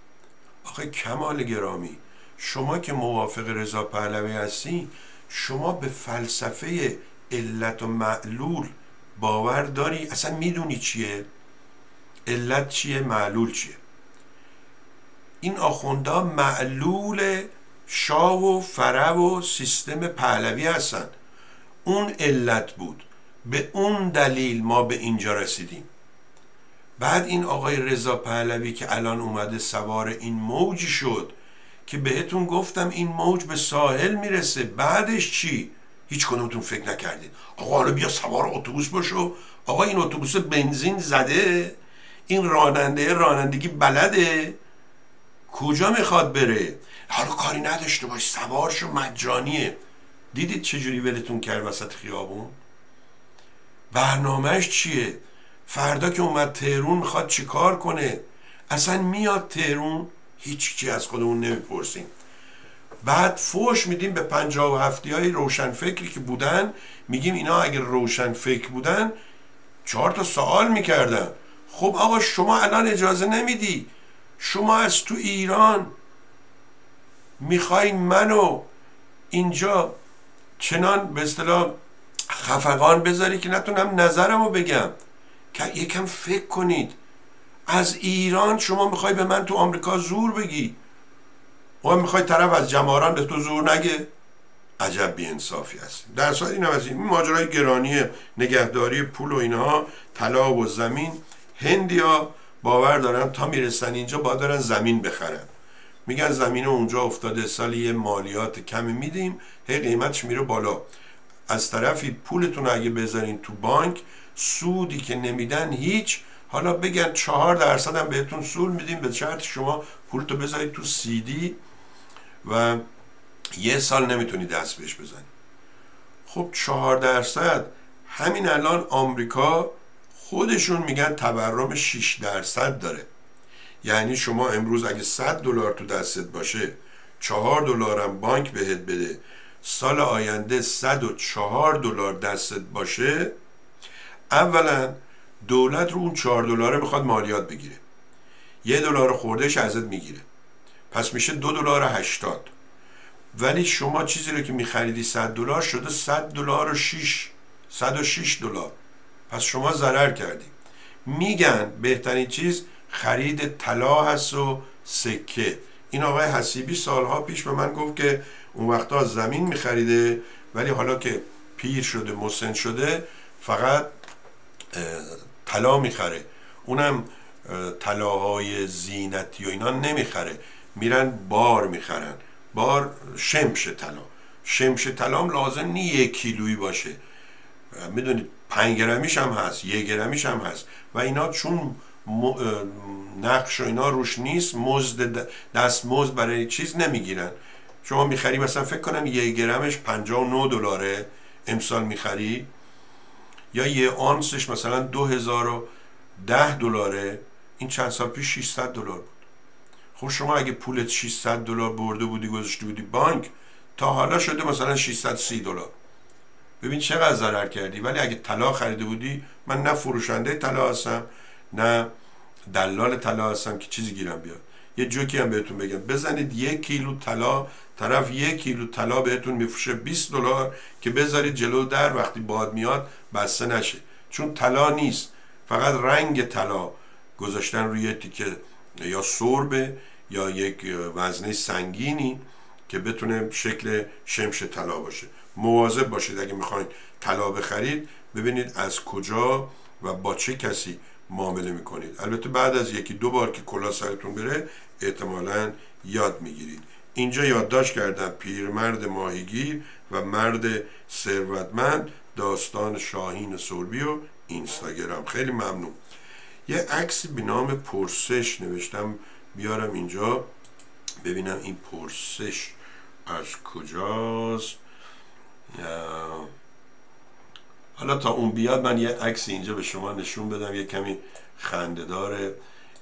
آخه کمال گرامی شما که موافق رضا پهلوی هستی شما به فلسفه علت و معلول باور داری؟ اصلا می‌دونی چیه؟ علت چیه؟ معلول چیه؟ این آخوندا معلول شاه و فره و سیستم پهلوی هستن. اون علت بود. به اون دلیل ما به اینجا رسیدیم. بعد این آقای رضا پهلوی که الان اومده سوار این موج شد که بهتون گفتم این موج به ساحل می‌رسه. بعدش چی؟ هیچ کدومتون فکر نکردید. آقا حالا بیا سوار اتوبوس باشو آقا این اتوبوس بنزین زده. این راننده رانندگی بلده. کجا می‌خواد بره؟ حالا کاری نداشته باش. سوارشو مجانیه. دیدید چجوری ولتون کرد وسط خیابون؟ برنامهش چیه؟ فردا که اومد تهرون می‌خواد چیکار کنه؟ اصلا میاد تهرون هیچ چی از خودمون نمی‌پرسیم. بعد فوش میدیم به پنجاه و هفتی های روشن فکری که بودن. میگیم اینا اگر روشن فکر بودن چهار تا سوال می‌کردن. خب آقا شما الان اجازه نمیدی؟ شما از تو ایران می‌خوای منو اینجا چنان به اصطلاح خفقان بذاری که نتونم نظرمو بگم. یکم فکر کنید. از ایران شما می‌خوای به من تو آمریکا زور بگی. و می‌خوای طرف از جماران به تو زور نگه. عجب انصافی هست در صورت این هم از این ماجرای گرانی نگهداری پول و اینها طلا و زمین. هندیا باور دارن تا می‌رسن اینجا باید دارن زمین بخرن. میگن زمین اونجا افتاده سالی یه مالیات کمی میدیم هی قیمتش میره بالا. از طرفی پولتون اگه بذارین تو بانک سودی که نمیدن هیچ. حالا بگن چهار درصد هم بهتون سود میدیم به شرط شما پولتو بذارید تو سیدی و یه سال نمی‌تونی دست بهش بزنی. خب چهار درصد همین الان آمریکا خودشون میگن تورم 6 درصد داره. یعنی شما امروز اگه 100 دلار تو دستت باشه چهار دلارم بانک بهت بده سال آینده 104 دلار دستت باشه اولا دولت رو اون 4 دلاره می‌خواد مالیات بگیره. یه دلار خوردهش ازت می‌گیره. پس میشه دو دلار هشتاد. ولی شما چیزی رو که میخریدی 100 دلار شده 100 دلار و 6 106 دلار. پس شما ضرر کردی. میگن بهترین چیز خرید طلا هست و سکه. این آقای حسیبی سالها پیش به من گفت که اون وقتا زمین میخریده ولی حالا که پیر شده مسن شده فقط طلا می‌خره. اونم طلاهای زینتی و اینا نمی‌خره. میرن بار می‌خرن. بار شمش طلا. شمش طلا لازم نی یک کیلویی باشه. می‌دونید پنج گرمیش هم هست یک گرمیش هم هست. و اینا چون نقش و اینا روش نیست مزد دست مزد برای چیز نمی‌گیرن. شما می‌خری مثلا فکر کنم یک گرمش 59 دلاره امسال می‌خری. یا یه آنسش مثلا 2010 دلاره این چند سال پیش 600 دلار بود. خب شما اگه پولت 600 دلار برده بودی گذاشته بودی بانک تا حالا شده مثلا 630 دلار. ببین چقدر ضرر کردی. ولی اگه طلا خریده بودی من نه فروشنده طلا هستم نه دلال طلا هستم که چیزی گیرم بیاد. یه جوکی هم بهتون بگم. بزنید یک کیلو طلا طرف یک کیلو طلا بهتون میفروشه 20 دلار که بذارید جلو در وقتی باد میاد بسته نشه. چون طلا نیست فقط رنگ طلا گذاشتن روی تیکه. یا سربه یا یک وزنه سنگینی که بتونه شکل شمش طلا باشه. مواظب باشید اگه می‌خواید طلا بخرید ببینید از کجا و با چه کسی معامله می‌کنید. البته بعد از یکی دو بار که کلا سرتون بره احتمالا یاد می‌گیرید. اینجا یادداشت کردم پیرمرد ماهیگیر و مرد ثروتمند داستان شاهین سربی و اینستاگرام. خیلی ممنون. یه عکسی به نام پرسش نوشتم بیارم اینجا ببینم این پرسش از کجاست. حالا تا اون بیاد من یه عکس اینجا به شما نشون بدم یه کمی خندهدار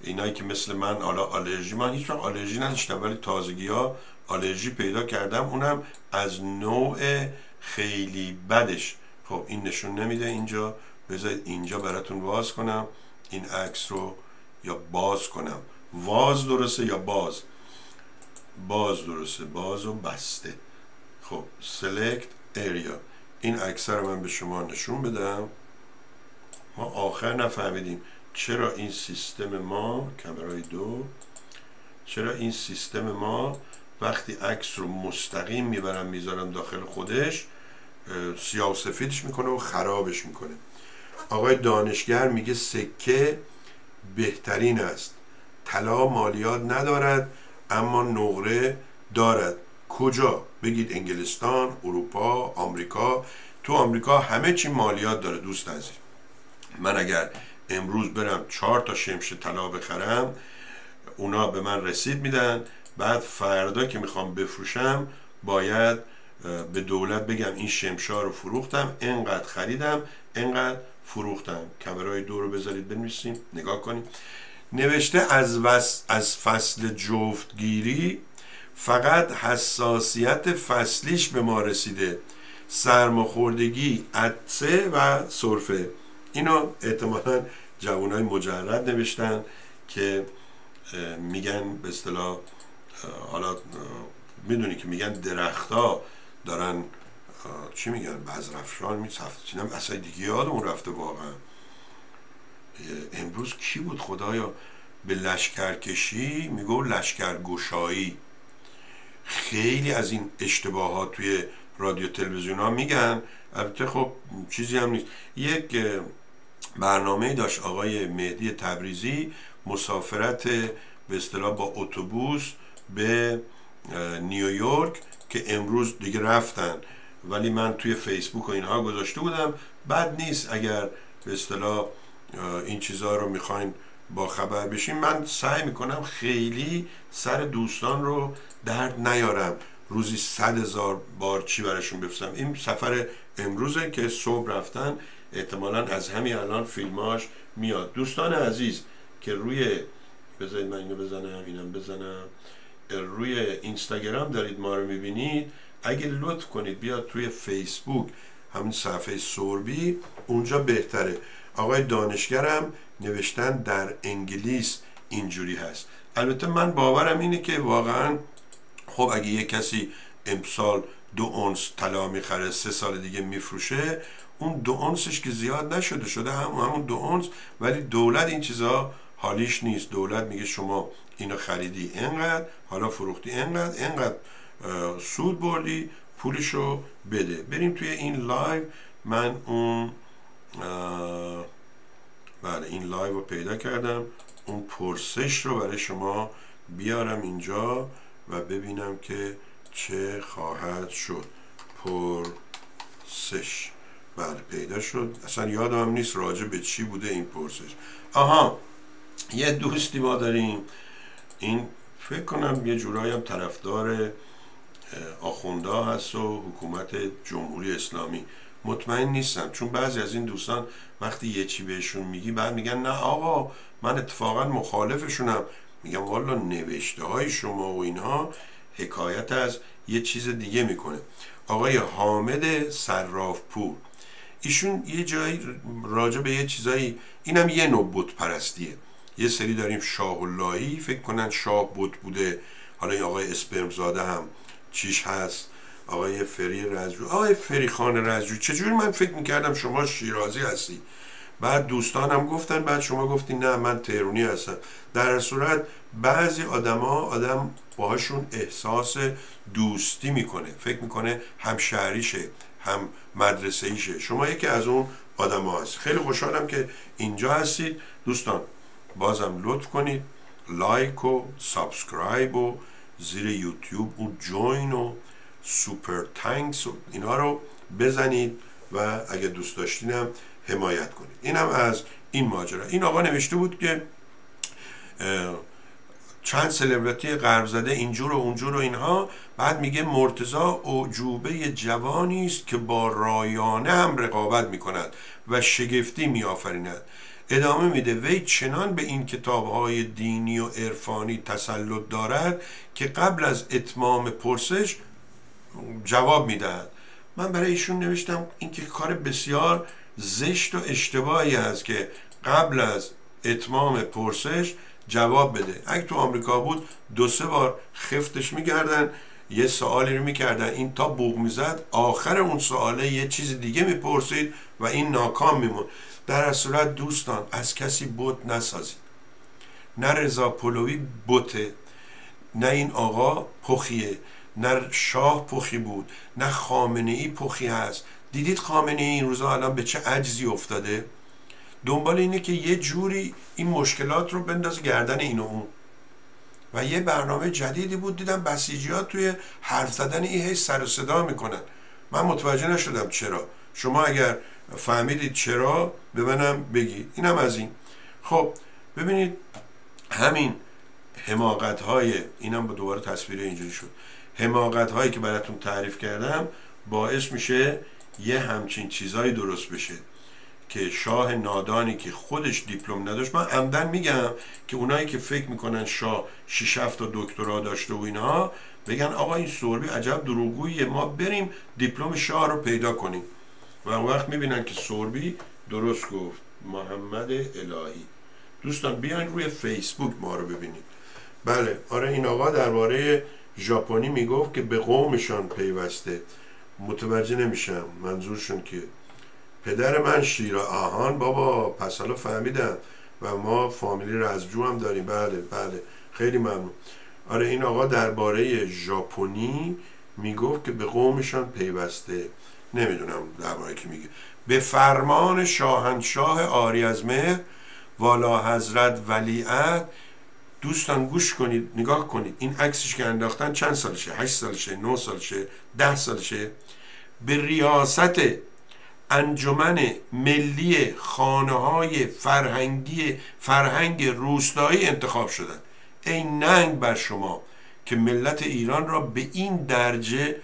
اینایی که مثل من حالا آلرژی من هیچ وقت آلرژی نداشتم ولی تازگی ها آلرژی پیدا کردم. اونم از نوع خیلی بدش. خب این نشون نمیده اینجا. بذارید اینجا براتون باز کنم. این عکس رو یا باز کنم. واز درسته یا باز؟ باز درسته. باز و بسته. خب سلکت اریا این عکس رو من به شما نشون بدم. ما آخر نفهمیدیم چرا این سیستم ما کمرای دو چرا این سیستم ما وقتی عکس رو مستقیم می‌برم می‌ذارم داخل خودش سیاه و سفیدش می‌کنه و خرابش می‌کنه. آقای دانشگر میگه سکه بهترین است. طلا مالیات ندارد اما نقره دارد. کجا؟ بگید انگلستان اروپا آمریکا. تو آمریکا همه چی مالیات داره دوست عزیز. من اگر امروز برم چهار تا شمش طلا بخرم اونا به من رسید میدن. بعد فردا که می‌خوام بفروشم باید به دولت بگم این شمشا رو فروختم. انقدر خریدم انقدر فروختم. کمرای دو رو بذارید بنویسیم. نگاه کنیم. نوشته از, از فصل جفتگیری فقط حساسیت فصلیش به ما رسیده. سرماخوردگی عطسه و سرفه. اینو احتمالا جوانای مجرد نوشتن که میگن به اصطلاح حالا می‌دونی که میگن درختها دارن چی میگن؟ بزرفشان می چینم اصلا دیگه یادمون رفته واقعا. امروز کی بود خدایا؟ به لشکرکشی میگو لشکرگشایی. خیلی از این اشتباهات توی رادیو تلویزیون ها میگن. البته خب چیزی هم نیست. یک برنامه داشت آقای مهدی تبریزی مسافرت به اصطلاح با اتوبوس به نیویورک که امروز دیگه رفتن. ولی من توی فیسبوک و اینها گذاشته بودم. بد نیست اگر به اصطلاح این چیزها رو می‌خواین با خبر بشیم من سعی می‌کنم خیلی سر دوستان رو درد نیارم. روزی صد هزار بار چی براشون بفرستم. این سفر امروزه که صبح رفتن احتمالا از همین الان فیلماش میاد. دوستان عزیز که روی بذارید من اینو بزنم اینم بزنم. روی اینستاگرام دارید ما رو می‌بینید. اگه لطف کنید بیاد توی فیسبوک همین صفحه سوربی اونجا بهتره. آقای دانشگرم نوشتن در انگلیس اینجوری هست. البته من باورم اینه که واقعا خب اگه یه کسی امسال دو اونس طلا می‌خره سه سال دیگه میفروشه اون دو اونسش که زیاد نشده شده هم همون دو اونس ولی دولت این چیزها حالیش نیست. دولت میگه شما اینو خریدی اینقدر حالا فروختی اینقدر اینقدر سود بردی پولشو بده. بریم توی این live. من اون بله این لایو رو پیدا کردم. اون پرسش رو برای شما بیارم اینجا و ببینم که چه خواهد شد. پرسش. بله پیدا شد. اصلا یادم نیست راجع به چی بوده این پرسش. آها یه دوستی ما داریم. این فکر کنم یه جورایی هم طرفدار آخونده هست و حکومت جمهوری اسلامی. مطمئن نیستم چون بعضی از این دوستان وقتی یه چی بهشون میگی بعد میگن نه آقا من اتفاقا مخالفشونم. میگم والا نوشته های شما و اینها حکایت از یه چیز دیگه می‌کنه. آقای حامد صرافپور. ایشون یه جایی راجع به یه چیزایی اینم یه نوع بت پرستیه یه سری داریم شاه اللهی فکر کنن شاه بت بوده. حالا این آقای اسپرمزاده هم چیش هست. آقای فری رزجو آقای فری خان رزجو چجوری من فکر می‌کردم شما شیرازی هستی؟ بعد دوستانم گفتن بعد شما گفتی نه من تهرونی هستم. در صورت بعضی آدما آدم باهاشون احساس دوستی می‌کنه. فکر می‌کنه هم شهریشه هم مدرسه ایشه. شما یکی از اون آدم هست خیلی خوشحالم که اینجا هستید. دوستان بازم لطف کنید. like و subscribe و زیر یوتیوب اون join و super thanks و اینا رو بزنید و اگه دوست داشتینم حمایت کنید. اینم از این ماجرا. این آقا نوشته بود که چند سلبریتی غرب زده اینجور و اونجور و اینها بعد میگه مرتضی اعجوبه جوانی است که با رایانه هم رقابت می‌کند و شگفتی میآفریند. ادامه میده وی چنان به این کتابهای دینی و عرفانی تسلط دارد که قبل از اتمام پرسش جواب می‌دهد. من برای ایشون نوشتم این که کار بسیار زشت و اشتباهی است که قبل از اتمام پرسش جواب بده. اگه تو آمریکا بود دو سه بار خفتش میگردن یه سوالی رو می‌کردن. این تا بوغ می‌زد آخر اون سواله یه چیز دیگه می‌پرسید و این ناکام میمون. در صورت دوستان از کسی بوت نسازید. نه رضا پلوی بوته نه این آقا پخیه نه شاه پخی بود نه خامنه ای پخی هست. دیدید خامنه ای این روزا الان به چه عجزی افتاده؟ دنبال اینه که یه جوری این مشکلات رو بنداز گردن این و اون. و یه برنامه جدیدی بود دیدم بسیجی توی حرف زدن این هی سر و صدا می‌کنن. من متوجه نشدم چرا. شما اگر فهمیدید چرا به منم بگید. اینم از این. خب ببینید همین حماقت های اینم با دوباره تصویر اینجوری شد. حماقت هایی که براتون تعریف کردم باعث میشه یه همچین چیزایی درست بشه. که شاه نادانی که خودش دیپلم نداشت من عمدن میگم که اونایی که فکر می‌کنن شاه 6 تا دکترا داشته و اینها بگن آقا این سوربی عجب دروغگوییه ما بریم دیپلم شاه رو پیدا کنیم. و وقت می‌بینن که سوربی درست گفت محمد الهی. دوستان بیاین روی فیسبوک ما رو ببینید. بله آره این آقا درباره ژاپنی می‌گفت که به قومشان پیوسته. متوجه نمیشم منظورشون که پدر من شیرا آهان بابا پس حالا فهمیدم. و ما فامیلی رزجو هم داریم. بله بله. خیلی ممنون. آره این آقا درباره ژاپنی می‌گفت که به قومشان پیوسته. نمی‌دونم درباره کی میگه. به فرمان شاهنشاه آری از مهر والا حضرت ولیعت دوستان گوش کنید نگاه کنید. این عکسش که انداختن چند سالشه؟ هشت سالشه نه سالشه ده سالشه. به ریاست انجمن ملی خانه های فرهنگی فرهنگ روستایی انتخاب شدن ای ننگ بر شما که ملت ایران را به این درجه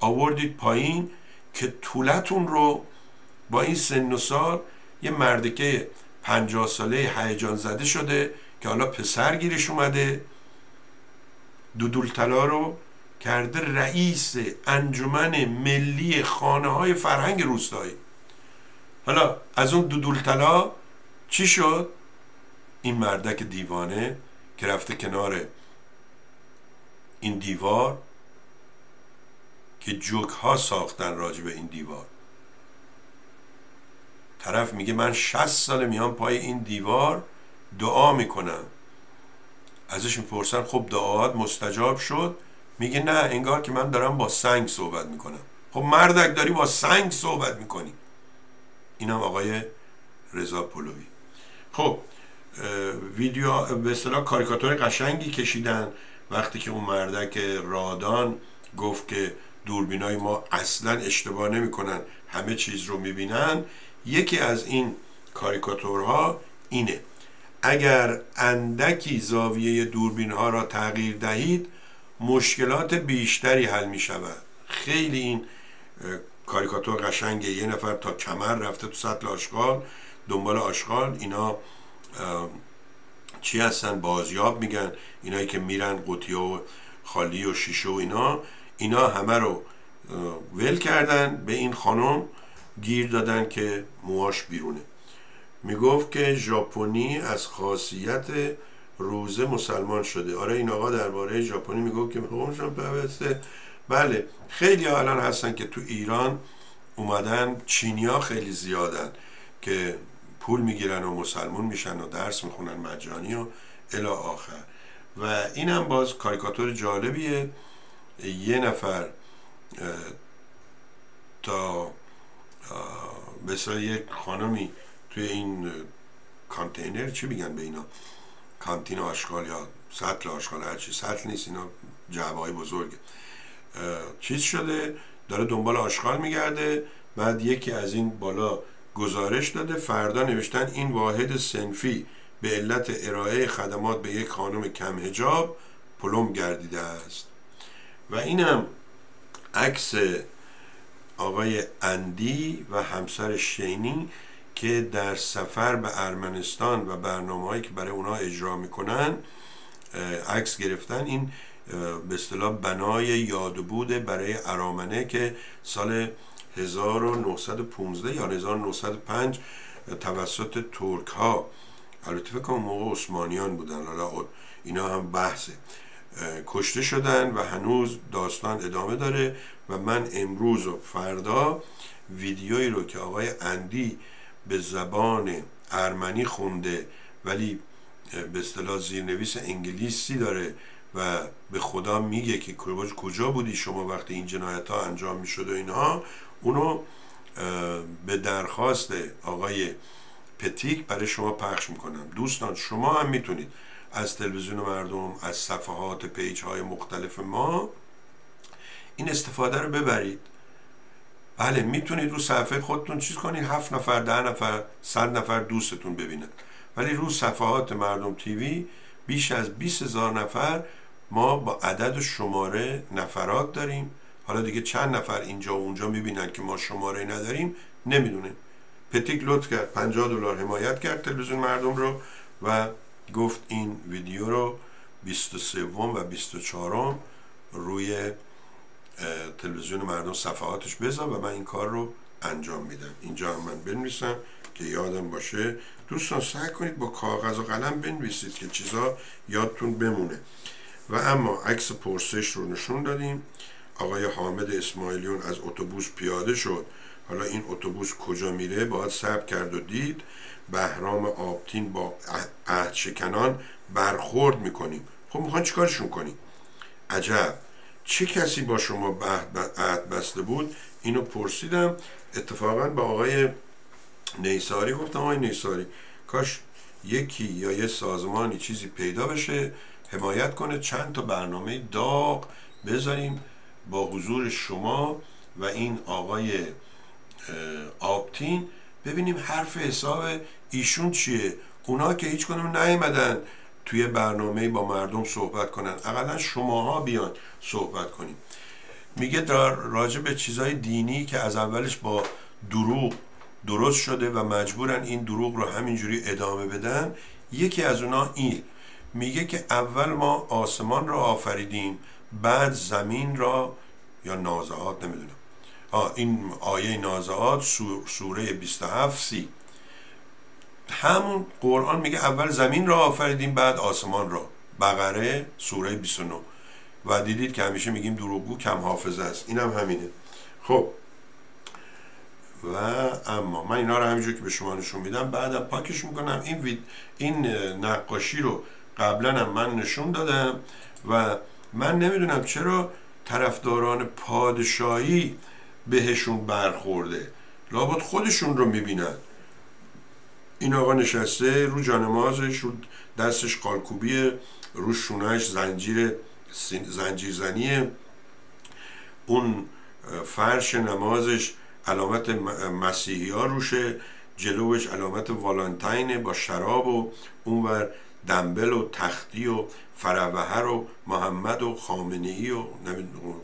آوردید پایین که طولتون رو با این سن و سال یه مردکه پنجاه ساله هیجان زده شده که حالا پسر گیرش اومده دودولتلا رو کرده رئیس انجمن ملی خانه های فرهنگ روستایی. حالا از اون دودولتلا چی شد؟ این مردک دیوانه که رفته کنار این دیوار که جوک ها ساختن راجع این دیوار. طرف میگه من 60 سال میام پای این دیوار دعا می‌کنم. ازش می‌پرسن خب دعاات مستجاب شد؟ میگه نه انگار که من دارم با سنگ صحبت می‌کنم. خب مردک داری با سنگ صحبت می‌کنی. اینم آقای رضا پولوی خب ویدیو به اصطلاح کاریکاتور قشنگی کشیدن. وقتی که اون مردک رادان گفت که دوربینای ما اصلا اشتباه نمی‌کنن همه چیز رو می‌بینن یکی از این کاریکاتورها اینه. اگر اندکی زاویه دوربین ها را تغییر دهید مشکلات بیشتری حل می شود خیلی این کاریکاتور قشنگه یه نفر تا کمر رفته تو سطل آشغال دنبال آشغال. اینا چی هستن؟ بازیاب میگن. اینایی که میرن قوطی و خالی و شیشه و اینا. اینا همه رو ول کردن. به این خانم گیر دادن که موهاش بیرونه. می‌گفت که ژاپنی از خاصیت روزه مسلمان شده. آره این آقا درباره ژاپنی می‌گفت که قومشون پیوسته بله خیلی الان هستن که تو ایران اومدن چینیا خیلی زیادن که پول می‌گیرن و مسلمون میشن و درس می‌خونن مجانی و الی آخر. و اینم باز کاریکاتور جالبیه. یه نفر تا مثلا یک خانمی توی این کانتینر چی میگن به اینا؟ کانتین آشغال یا سطل آشغال هرچی سطل نیست اینا جعبه های بزرگه. چیز شده داره دنبال آشغال میگرده. بعد یکی از این بالا گزارش داده فردا نوشتن این واحد سنفی به علت ارائه خدمات به یک خانم کم هجاب پلم گردیده است. و اینم عکس آقای اندی و همسر شینی که در سفر به ارمنستان و برنامه هایی که برای اونها اجرا می‌کنن عکس گرفتن. این به اصطلاح بنای یادبود برای ارامنه که سال 1915 یا 1905 توسط ترک ها البته فکر موقع عثمانیان بودن حالا اینا هم بحثه. کشته شدن و هنوز داستان ادامه داره و من امروز و فردا ویدیویی رو که آقای اندی به زبان ارمنی خونده ولی به اصطلاح زیرنویس انگلیسی داره و به خدا میگه که کجا بودی؟ شما وقتی این جنایت ها انجام می‌شد و اینها اونو به درخواست آقای پتیک برای شما پخش می‌کنم. دوستان شما هم می‌تونید از تلویزیون مردم از صفحات پیج های مختلف ما این استفاده رو ببرید. بله می‌تونید رو صفحه خودتون چیز کنید هفت نفر ده نفر صد نفر دوستتون ببینن. ولی رو صفحات مردم تیوی بیش از 20 هزار نفر ما با عدد و شماره نفرات داریم. حالا دیگه چند نفر اینجا و اونجا می‌بینن که ما شماره نداریم نمی‌دونه پتیک لطف کرد 50 دلار حمایت کرد تلویزیون مردم رو و گفت این ویدیو رو 23 و 24 روی تلویزیون مردم صفحاتش بذار و من این کار رو انجام میدم. اینجا هم من بنویسم که یادم باشه. دوستان سعی کنید با کاغذ و قلم بنویسید که چیزا یادتون بمونه. و اما عکس پرسش رو نشون دادیم. آقای حامد اسماعیلیون از اتوبوس پیاده شد. حالا این اتوبوس کجا میره؟ باید سب کرد و دید. بهرام آبتین با عهد شکنان برخورد می‌کنیم. خب می‌خوان چیکارشون کنیم؟ عجب. چه کسی با شما عهد بسته بود؟ اینو پرسیدم. اتفاقا با آقای نیساری گفتم آقای نیساری کاش یکی یا یه سازمانی چیزی پیدا بشه حمایت کنه چند تا برنامه داغ بذاریم با حضور شما و این آقای آبتین. ببینیم حرف حساب ایشون چیه. اونا که هیچ کنم نیومدن توی برنامه با مردم صحبت کنن. اقلا شماها بیان صحبت کنیم. میگه در راجع به چیزای دینی که از اولش با دروغ درست شده و مجبورن این دروغ رو همینجوری ادامه بدن یکی از اونا این. میگه که اول ما آسمان را آفریدیم بعد زمین را یا نازعات نمی‌دونم. این آیه نازعات سوره 27 سی. همون قرآن میگه اول زمین را آفریدیم بعد آسمان را. بقره سوره 29 و دیدید که همیشه میگیم دروغگو کم حافظه است. اینم هم همینه. خب. و اما من اینا رو همینجور که به شما نشون میدم بعدم پاکش می‌کنم. این وید این نقاشی رو قبلا هم من نشون دادم و من نمی‌دونم چرا طرفداران پادشاهی بهشون برخورده. لابد خودشون رو می‌بینن. این آقا نشسته رو جانمازش رو دستش قالکوبیه رو شونهش زنجیر زنجیرزنیه اون فرش نمازش علامت مسیحی ها روشه جلوش علامت والانتینه با شراب و اونور دنبل و تختی و فروهر و محمد و خامنهی و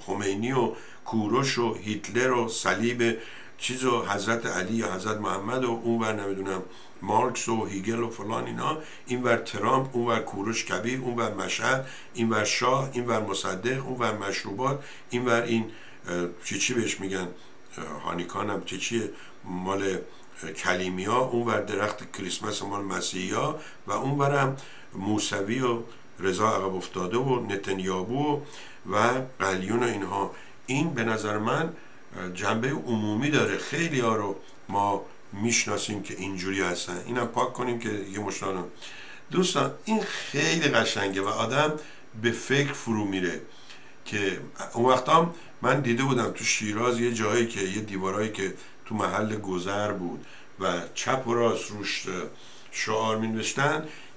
خمینی و کوروش و هیتلر و صلیب چیز و حضرت علی یا حضرت محمد و اونور نمی‌دونم مارکس و هیگل و فلان اینا اینور ترامپ اونور کوروش کبیر اونور مشهد اینور شاه اینور مصدق اونور مشروبات اینور این چی چی بهش میگن؟ هانیکان هم چی چی مال کلیمیا اونور درخت کریسمس مال مسیحی ها و اونورم موسوی و رضا عقب افتاده و نتنیابو و قلیون و اینها. این به نظر من جنبه عمومی داره. خیلی ها رو ما می‌شناسیم که اینجوری هستن. اینم پاک کنیم که یه مشتانم دوستان این خیلی قشنگه و آدم به فکر فرو میره که اون وقتا من دیده بودم تو شیراز یه جایی که یه دیوارایی که تو محل گذر بود و چپ و راست روش شعار می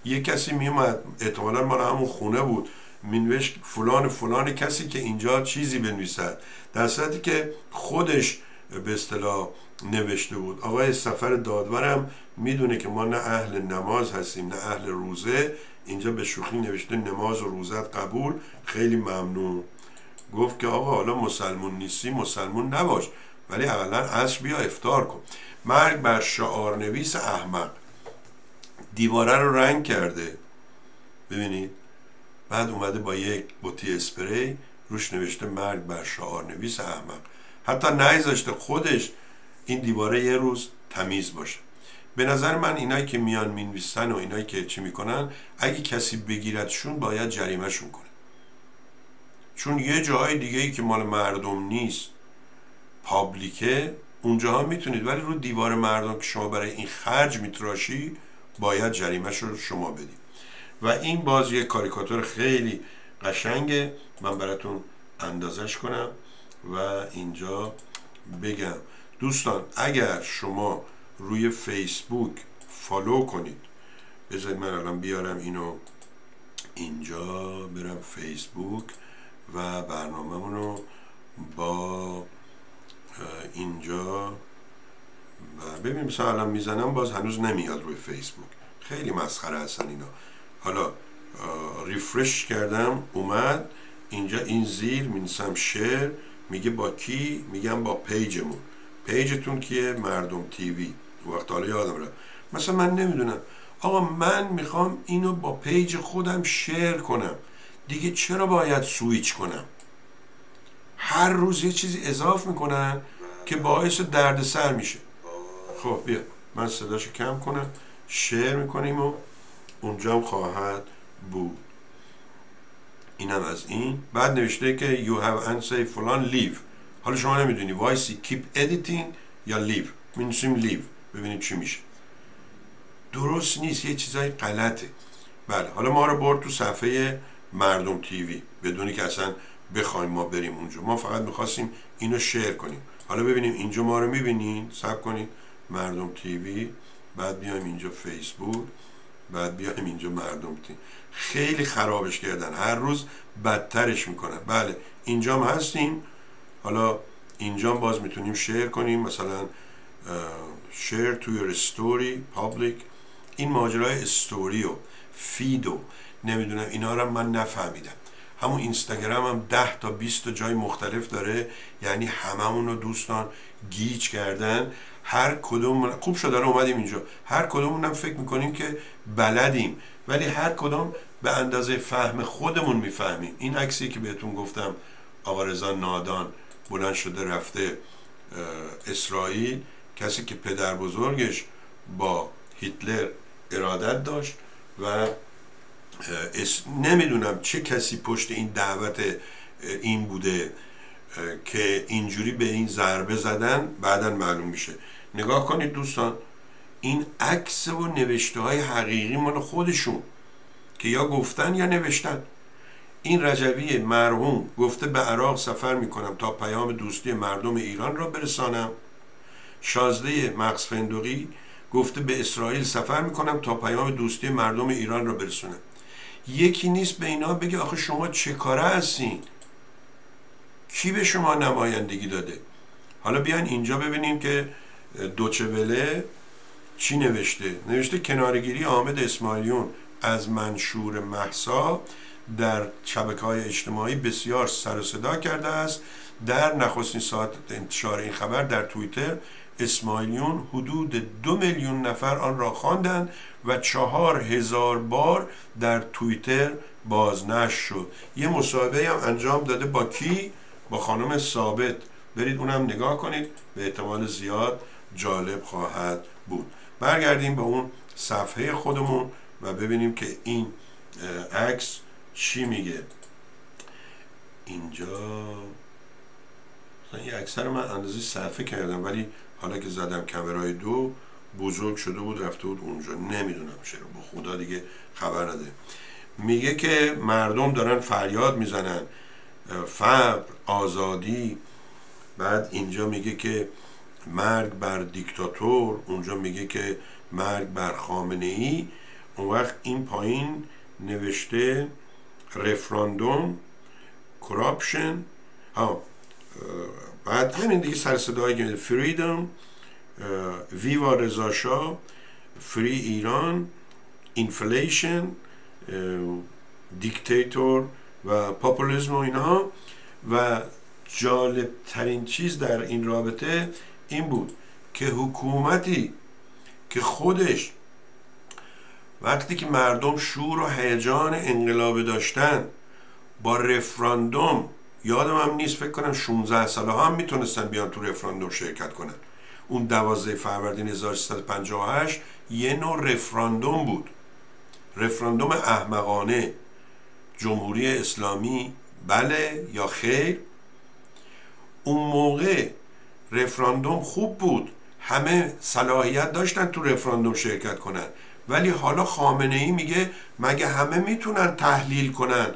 یه کسی میومد احتمالا مال همون خونه بود مینوشت فلان فلان کسی که اینجا چیزی بنویسد. در صورتی که خودش به اصطلاح نوشته بود. آقای سفر دادورم می‌دونه که ما نه اهل نماز هستیم نه اهل روزه. اینجا به شوخی نوشته نماز و روزت قبول. خیلی ممنون. گفت که آقا حالا مسلمون نیستی مسلمون نباش ولی اولا اصر بیا افتار کن. مرگ بر شعار نویس احمق. دیواره رو رنگ کرده. ببینید. بعد اومده با یک بوتی اسپری روش نوشته مرگ بر شعار نویس احمق. حتی نگذاشته خودش این دیواره یه روز تمیز باشه. به نظر من اینایی که میان می‌نویسن و اینایی که چی می‌کنن اگه کسی بگیردشون باید جریمهشون کنه. چون یه جاهای دیگه ای که مال مردم نیست پابلیکه اونجاها می‌تونید. ولی رو دیوار مردم که شما برای این خرج میتراشی باید جریمهش رو شما بدید. و این باز یه کاریکاتور خیلی قشنگه. من براتون اندازش کنم و اینجا بگم. دوستان اگر شما روی فیسبوک فالو کنید بذارید من الان بیارم اینو اینجا برم فیسبوک. و برنامه رو با اینجا و ببینیم مثلا می‌زنم باز هنوز نمیاد روی فیسبوک. خیلی مسخره هستن اینا. حالا ریفرش کردم اومد. اینجا این زیر مینسم شیر میگه با کی؟ میگم با page مون. page تون کیه؟ مردم TV. وقت حالا یادم را مثلا من نمی‌دونم. آقا من می‌خوام اینو با page خودم share کنم. دیگه چرا باید سویچ کنم؟ هر روز یه چیزی اضاف می‌کنن که باعث دردسر میشه. خب بیا. من صداشو کم کنم. share می‌کنیم و اونجا خواهد بود. اینم از این. بعد نوشته که you have answered فلان leave. حالا شما نمی‌دونی. وایسی keep editing یا leave. مینوسیم leave. ببینیم چی میشه. درست نیست. یه چیزای غلطه. بله. حالا ما رو برد تو صفحه مردم تیوی بدونی که اصلا بخوایم ما بریم اونجا. ما فقط می‌خواستیم اینو شیر کنیم. حالا ببینیم اینجا ما رو می‌بینین سب کنید. مردم تیوی بعد بیایم اینجا فیسبوک بعد بیایم اینجا مردم تیوی خیلی خرابش کردن. هر روز بدترش می‌کنن. بله اینجا هستیم. حالا اینجا باز می‌تونیم شیر کنیم. مثلا شیر تو your story public این ماجرای استوری و فید و نمی‌دونم اینا رو من نفهمیدم. همون اینستاگرام هم ده تا 20 تا جای مختلف داره یعنی هممون رو دوستان گیج کردن. هر کدوم خوب شده رو اومدیم اینجا. هر کدومون هم فکر می‌کنیم که بلدیم ولی هر کدوم به اندازه فهم خودمون می‌فهمیم. این عکسی که بهتون گفتم آقا رضا نادان بلند شده رفته اسرائیل کسی که پدر بزرگش با هیتلر ارادت داشت و نمی‌دونم چه کسی پشت این دعوت این بوده که اینجوری به این ضربه زدن بعدا معلوم میشه. نگاه کنید دوستان این عکس و نوشته های حقیقی مال خودشون که یا گفتن یا نوشتن. این رجوی مرحوم گفته به عراق سفر می‌کنم تا پیام دوستی مردم ایران را برسانم. شازده فندقی گفته به اسرائیل سفر می‌کنم تا پیام دوستی مردم ایران را برسونم. یکی نیست به اینا بگه آخه شما چه کاره هستین؟ کی به شما نمایندگی داده؟ حالا بیاین اینجا ببینیم که دوچوله چی نوشته؟ نوشته کنارگیری حامد اسماعیلیون از منشور محسا در شبکه های اجتماعی بسیار سر و صدا کرده است. در نخستین ساعت انتشار این خبر در توییتر اسماعیلیون حدود دو میلیون نفر آن را خواندند و چهار هزار بار در توییتر بازنشر شد. یه مصاحبه هم انجام داده با کی؟ با خانم ثابت. برید اونم نگاه کنید به احتمال زیاد جالب خواهد بود. برگردیم به اون صفحه خودمون و ببینیم که این عکس چی میگه. اینجا. این اکثر من اندازه صفحه کردم ولی حالا که زدم کمرای دو بزرگ شده بود رفته بود اونجا. نمی‌دونم چرا با خدا دیگه خبر نده. میگه که مردم دارن فریاد می‌زنن. فقر آزادی. بعد اینجا میگه که مرگ بر دیکتاتور اونجا میگه که مرگ بر خامنه ای اون وقت این پایین نوشته رفراندوم کراپشن ها بعد همین دیگه سر که freedom viva رضاشاه free Iran inflation دیکتاتور و populism و اینها. و جالب ترین چیز در این رابطه این بود که حکومتی که خودش وقتی که مردم شور و هیجان انقلاب داشتن با رفراندوم یادم هم نیست فکر کنم 16 ساله ها هم می‌تونستن بیان تو رفراندوم شرکت کنن. اون دوازده فروردین 1358 یه نوع رفراندوم بود. رفراندوم احمقانه. جمهوری اسلامی بله یا خیر. اون موقع رفراندوم خوب بود. همه صلاحیت داشتن تو رفراندوم شرکت کنن. ولی حالا خامنه ای میگه مگه همه می‌تونن تحلیل کنن؟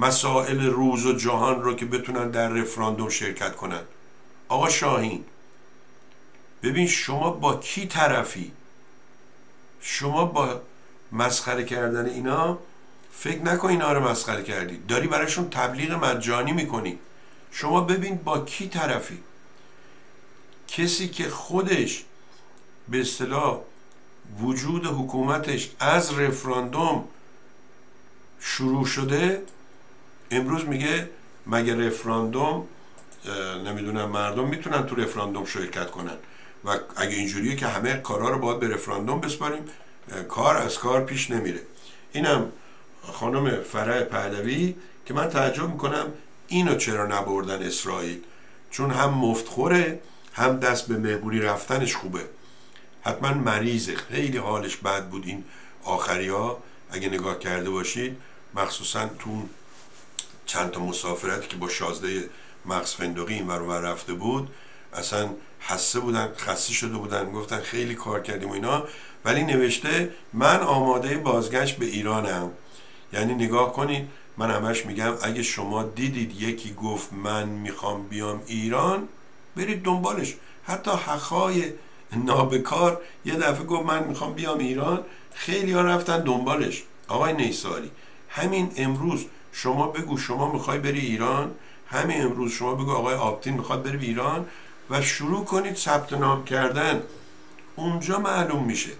مسائل روز و جهان رو که بتونن در رفراندوم شرکت کنن. آقا شاهین ببین شما با کی طرفی؟ شما با مسخره کردن اینا؟ فکر نکن اینا رو مسخره کردی. داری براشون تبلیغ مجانی می‌کنی. شما ببین با کی طرفی. کسی که خودش به اصطلاح وجود حکومتش از رفراندوم شروع شده امروز میگه مگه رفراندوم نمی‌دونم مردم می‌تونن تو رفراندوم شرکت کنن. و اگه اینجوریه که همه کارا رو باید به رفراندوم بسپاریم کار از کار پیش نمیره. اینم خانم فرح پهلوی که من تعجب می‌کنم اینو چرا نبردن اسرائیل؟ چون هم مفتخوره هم دست به مهمونی رفتنش خوبه. حتما مریضه. خیلی حالش بد بود این آخری ها اگه نگاه کرده باشید مخصوصا تو چند تا مسافرتی که با شازده مغز فندقی این ور رفته بود اصلا حسه بودن خسته شده بودن گفتن خیلی کار کردیم و اینا. ولی نوشته من آماده بازگشت به ایرانم. یعنی نگاه کنید من همش میگم اگه شما دیدید یکی گفت من می‌خوام بیام ایران برید دنبالش. حتی حقای نابکار یه دفعه گفت من می‌خوام بیام ایران خیلی ها رفتن دنبالش. آقای نیساری همین امروز شما بگو شما می‌خوای بری ایران؟ همین امروز شما بگو آقای آبتین می‌خواد بری ایران و شروع کنید ثبت نام کردن. اونجا معلوم میشه.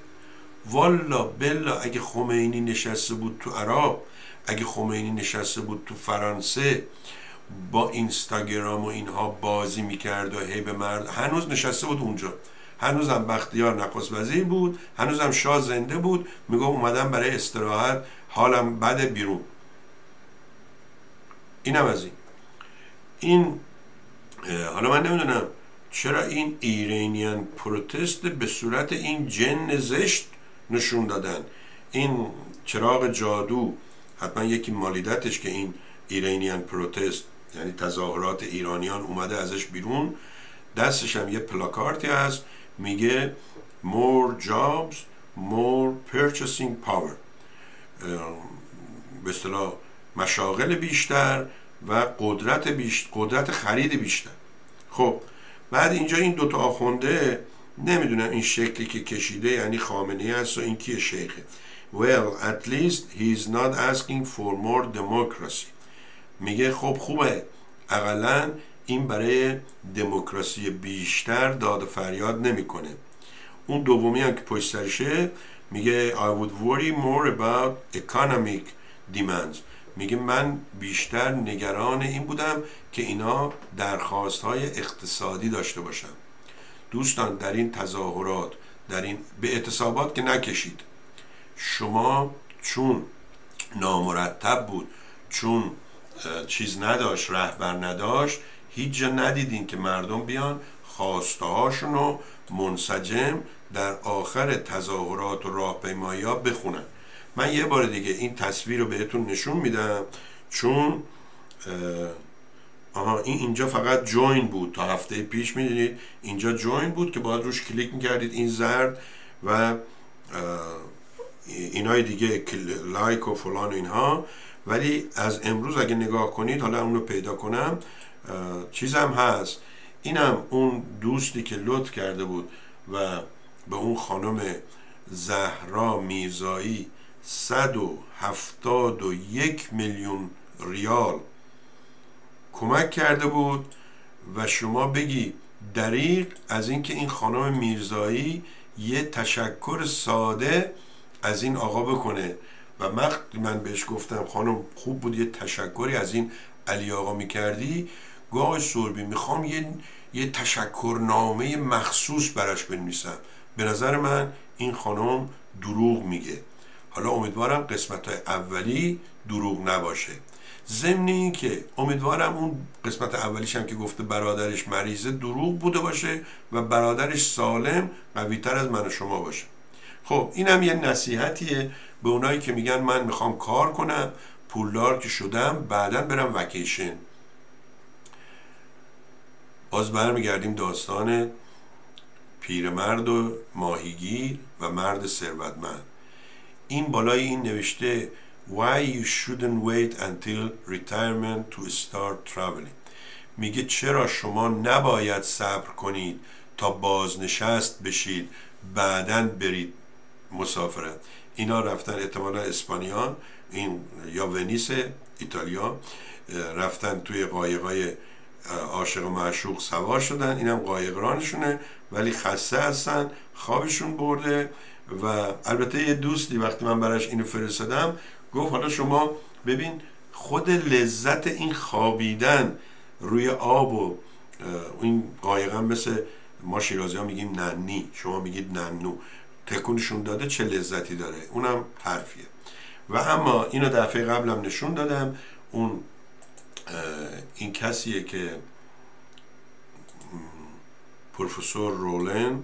والا بلا اگه خمینی نشسته بود تو عراق اگه خمینی نشسته بود تو فرانسه با اینستاگرام و اینها بازی می‌کرد و هی به مرد. هنوز نشسته بود اونجا. هنوزم بختیار نخست وزیر بود. هنوزم شاه زنده بود. میگه اومدم برای استراحت حالم بد بیرون. اینم از این. این حالا من نمی‌دونم چرا این ایرانیان پروتست به صورت این جن زشت نشون دادن. این چراغ جادو حتما یکی مالیدتش که این ایرانیان پروتست یعنی تظاهرات ایرانیان اومده ازش بیرون. دستش هم یه پلاکارتی هست میگه more jobs more purchasing power. به اصطلاح مشاغل بیشتر و قدرت بیشتر قدرت خرید بیشتر. خب بعد اینجا این دوتا آخونده نمی‌دونم این شکلی که کشیده یعنی خامنه است و این کیه شیخه. Well at least he is not asking for more democracy. میگه خب خوبه. اقلا این برای دموکراسی بیشتر داد فریاد نمی‌کنه. اون دومی هم که پشت سرشه میگه I would worry more about economic demands. میگه من بیشتر نگران این بودم که اینا درخواست های اقتصادی داشته باشن. دوستان در این تظاهرات در این به اعتصابات که نکشید. شما چون نامرتب بود چون چیز نداشت رهبر نداشت هیچ جا ندیدین که مردم بیان خواسته هاشون رو منسجم در آخر تظاهرات و راهپیمایی ها بخونن. من یه بار دیگه این تصویر رو بهتون نشون میدم چون آها این اینجا فقط join بود. تا هفته پیش می‌دونید اینجا join بود که باید روش کلیک می‌کردید این زرد و اینای دیگه like و فلان اینها. ولی از امروز اگه نگاه کنید حالا اونو پیدا کنم چیزم هست. اینم اون دوستی که لطف کرده بود و به اون خانم زهرا میرزایی 171 میلیون ریال کمک کرده بود و شما بگی دریق از اینکه این خانم میرزایی یه تشکر ساده از این آقا بکنه. و وقتی من بهش گفتم خانم خوب بود یه تشکری از این علی آقا می‌کردی گاه سربی می‌خوام یه, یه تشکرنامه مخصوص براش بنویسم. به نظر من این خانم دروغ میگه. حالا امیدوارم قسمت های اولی دروغ نباشه. ضمن این که امیدوارم اون قسمت اولیش هم که گفته برادرش مریضه دروغ بوده باشه و برادرش سالم قویتر از من و شما باشه. خب اینم یه نصیحتیه. به اونایی که میگن من می‌خوام کار کنم پولدار که شدم بعدا برم وکیشن. باز برمیگردیم داستان پیرمرد و ماهیگیر و مرد ثروتمند. این بالای این نوشته Why you shouldn't wait until retirement to start traveling? میگه چرا شما نباید صبر کنید تا بازنشست بشید بعدا برید مسافرت. اینا رفتن احتمالا اسپانیا این یا ونیس ایتالیا رفتن توی قایقای عاشق و معشوق سوار شدن. اینم قایقرانشونه ولی خسته هستن خوابشون برده. و البته یه دوستی وقتی من براش اینو فرستادم گفت حالا شما ببین خود لذت این خوابیدن روی آب و این قایقا مثل ما شیرازی ها میگیم ننی شما میگید ننو تکونشون داده چه لذتی داره؟ اونم حرفیه. و اما اینو دفعه قبلم نشون دادم اون این کسیه که پروفسور رولن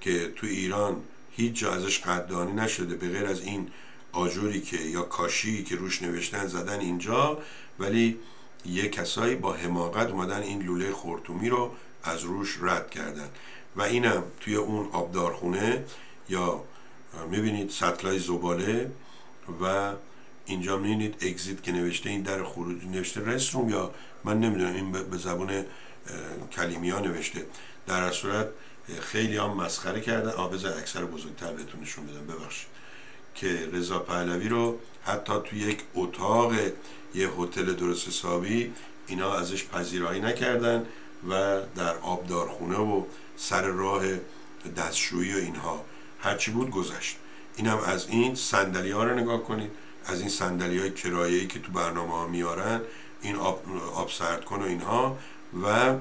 که تو ایران هیچ جا ازش قدردانی نشده به غیر از این آجوری که یا کاشی که روش نوشتن زدن اینجا ولی یه کسایی با حماقت اومدن این لوله خورتومی رو از روش رد کردن. و اینم توی اون آبدارخونه یا می‌بینید سطلای زباله و اینجا می‌بینید اگزیت که نوشته این در خروج نوشته رستروم یا من نمی‌دونم این به زبون کلیمیا نوشته. در صورت خیلی هم مسخره کردن. آبز اکثر بزرگتر بهتون نشون بدم. ببخشید. که رضا پهلوی رو حتی توی یک اتاق یه هتل درست حسابی اینا ازش پذیرایی نکردن و در آبدارخونه و سر راه دستشویی و اینها. هرچی بود گذشت. اینم از این سندلی ها رو نگاه کنید. از این سندلی های کرایه‌ای که تو برنامه ها میارن این آب, آب سرد کن و اینها و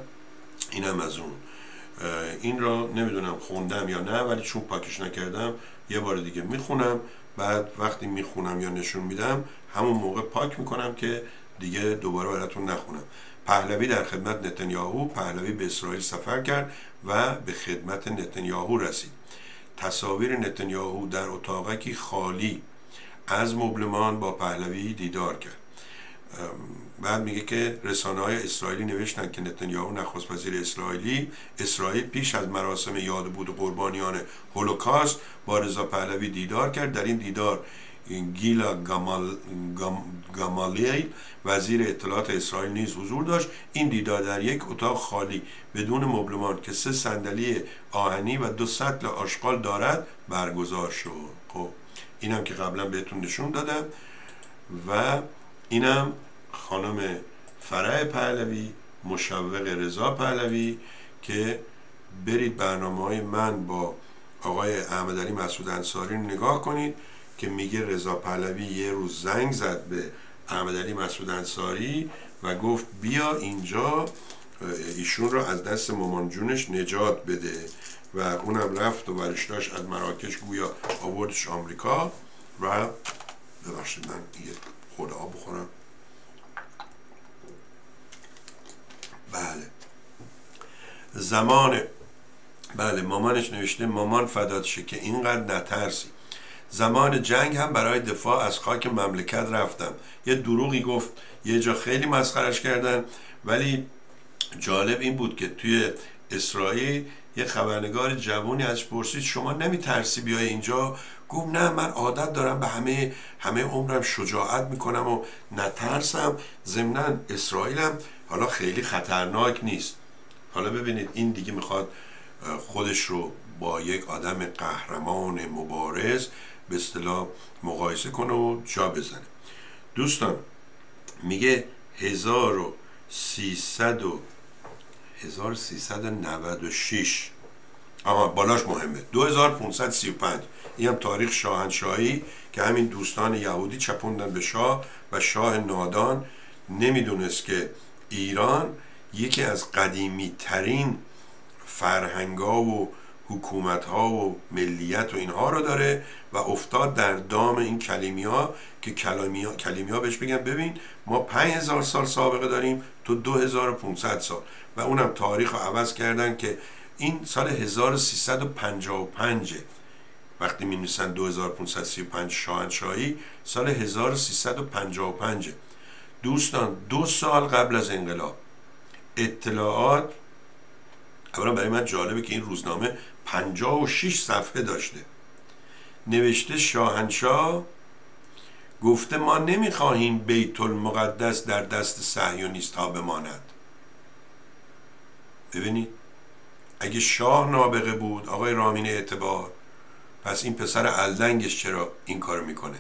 اینم از اون. این را نمی‌دونم خوندم یا نه ولی چون پاکش نکردم یه بار دیگه می‌خونم. بعد وقتی می‌خونم یا نشون میدم همون موقع پاک می‌کنم که دیگه دوباره براتون نخونم. پهلوی در خدمت نتانیاهو پهلوی به اسرائیل سفر کرد و به خدمت نتانیاهو رسید. تصاویر نتانیاهو در اتاقکی خالی از مبلمان با پهلوی دیدار کرد. بعد میگه که رسانه های اسرائیلی نوشتن که نتانیاهو نخست وزیر اسرائیلی اسرائیل پیش از مراسم یاد بود قربانیان هولوکاست با رضا پهلوی دیدار کرد. در این دیدار گیلا گامال، گامالیل وزیر اطلاعات اسرائیل نیز حضور داشت. این دیدار در یک اتاق خالی بدون مبلمان که سه صندلی آهنی و دو سطل آشغال دارد برگزار شد. خب اینم که قبلا بهتون نشون دادم و اینم خانم فرع پهلوی مشوق رضا پهلوی که برید برنامه های من با آقای احمد علی مسعود انصاری نگاه کنید که میگه رضا پهلوی یه روز زنگ زد به احمد علی مسعود انصاری و گفت بیا اینجا ایشون رو از دست مامان جونش نجات بده و اونم رفت و برشتاش از مراکش گویا آوردش آمریکا و ببخشید من یه آب بخورم. بله. زمان بله مامانش نوشته مامان فدات شه که اینقدر نترسی. زمان جنگ هم برای دفاع از خاک مملکت رفتم. یه دروغی گفت یه جا خیلی مسخرش کردن. ولی جالب این بود که توی اسرائیل یه خبرنگار جوانی از پرسید شما نمی ترسی بیای اینجا؟ گفت نه من عادت دارم به همه همه عمرم شجاعت می‌کنم و نترسم. ضمنا اسرائیلم حالا خیلی خطرناک نیست. حالا ببینید این دیگه می‌خواد خودش رو با یک آدم قهرمان مبارز به اصطلاح مقایسه کنه و جا بزنه. دوستان میگه 1300 و 1396 آها بالاش مهمه. 2535 این هم تاریخ شاهنشاهی که همین دوستان یهودی چپوندن به شاه و شاه نادان. نمی‌دونست که ایران یکی از قدیمی ترین فرهنگا و حکومت ها و ملیت و اینها رو داره و افتاد در دام این کلیمی ها که کلیمی ها, کلیمی ها بهش بگن ببین ما 5000 سال سابقه داریم تو 2500 سال. و اونم تاریخ رو عوض کردن که این سال 1355 وقتی می نویسن 2535 شاهنشاهی سال 1355 دوستان دو سال قبل از انقلاب. اطلاعات اولا برای من جالبه که این روزنامه 56 صفحه داشته. نوشته شاهنشاه گفته ما نمی‌خواهیم بیت المقدس در دست صهیونیست ها بماند. ببینید اگه شاه نابغه بود آقای رامین اعتبار پس این پسر الدنگش چرا این کار می‌کنه؟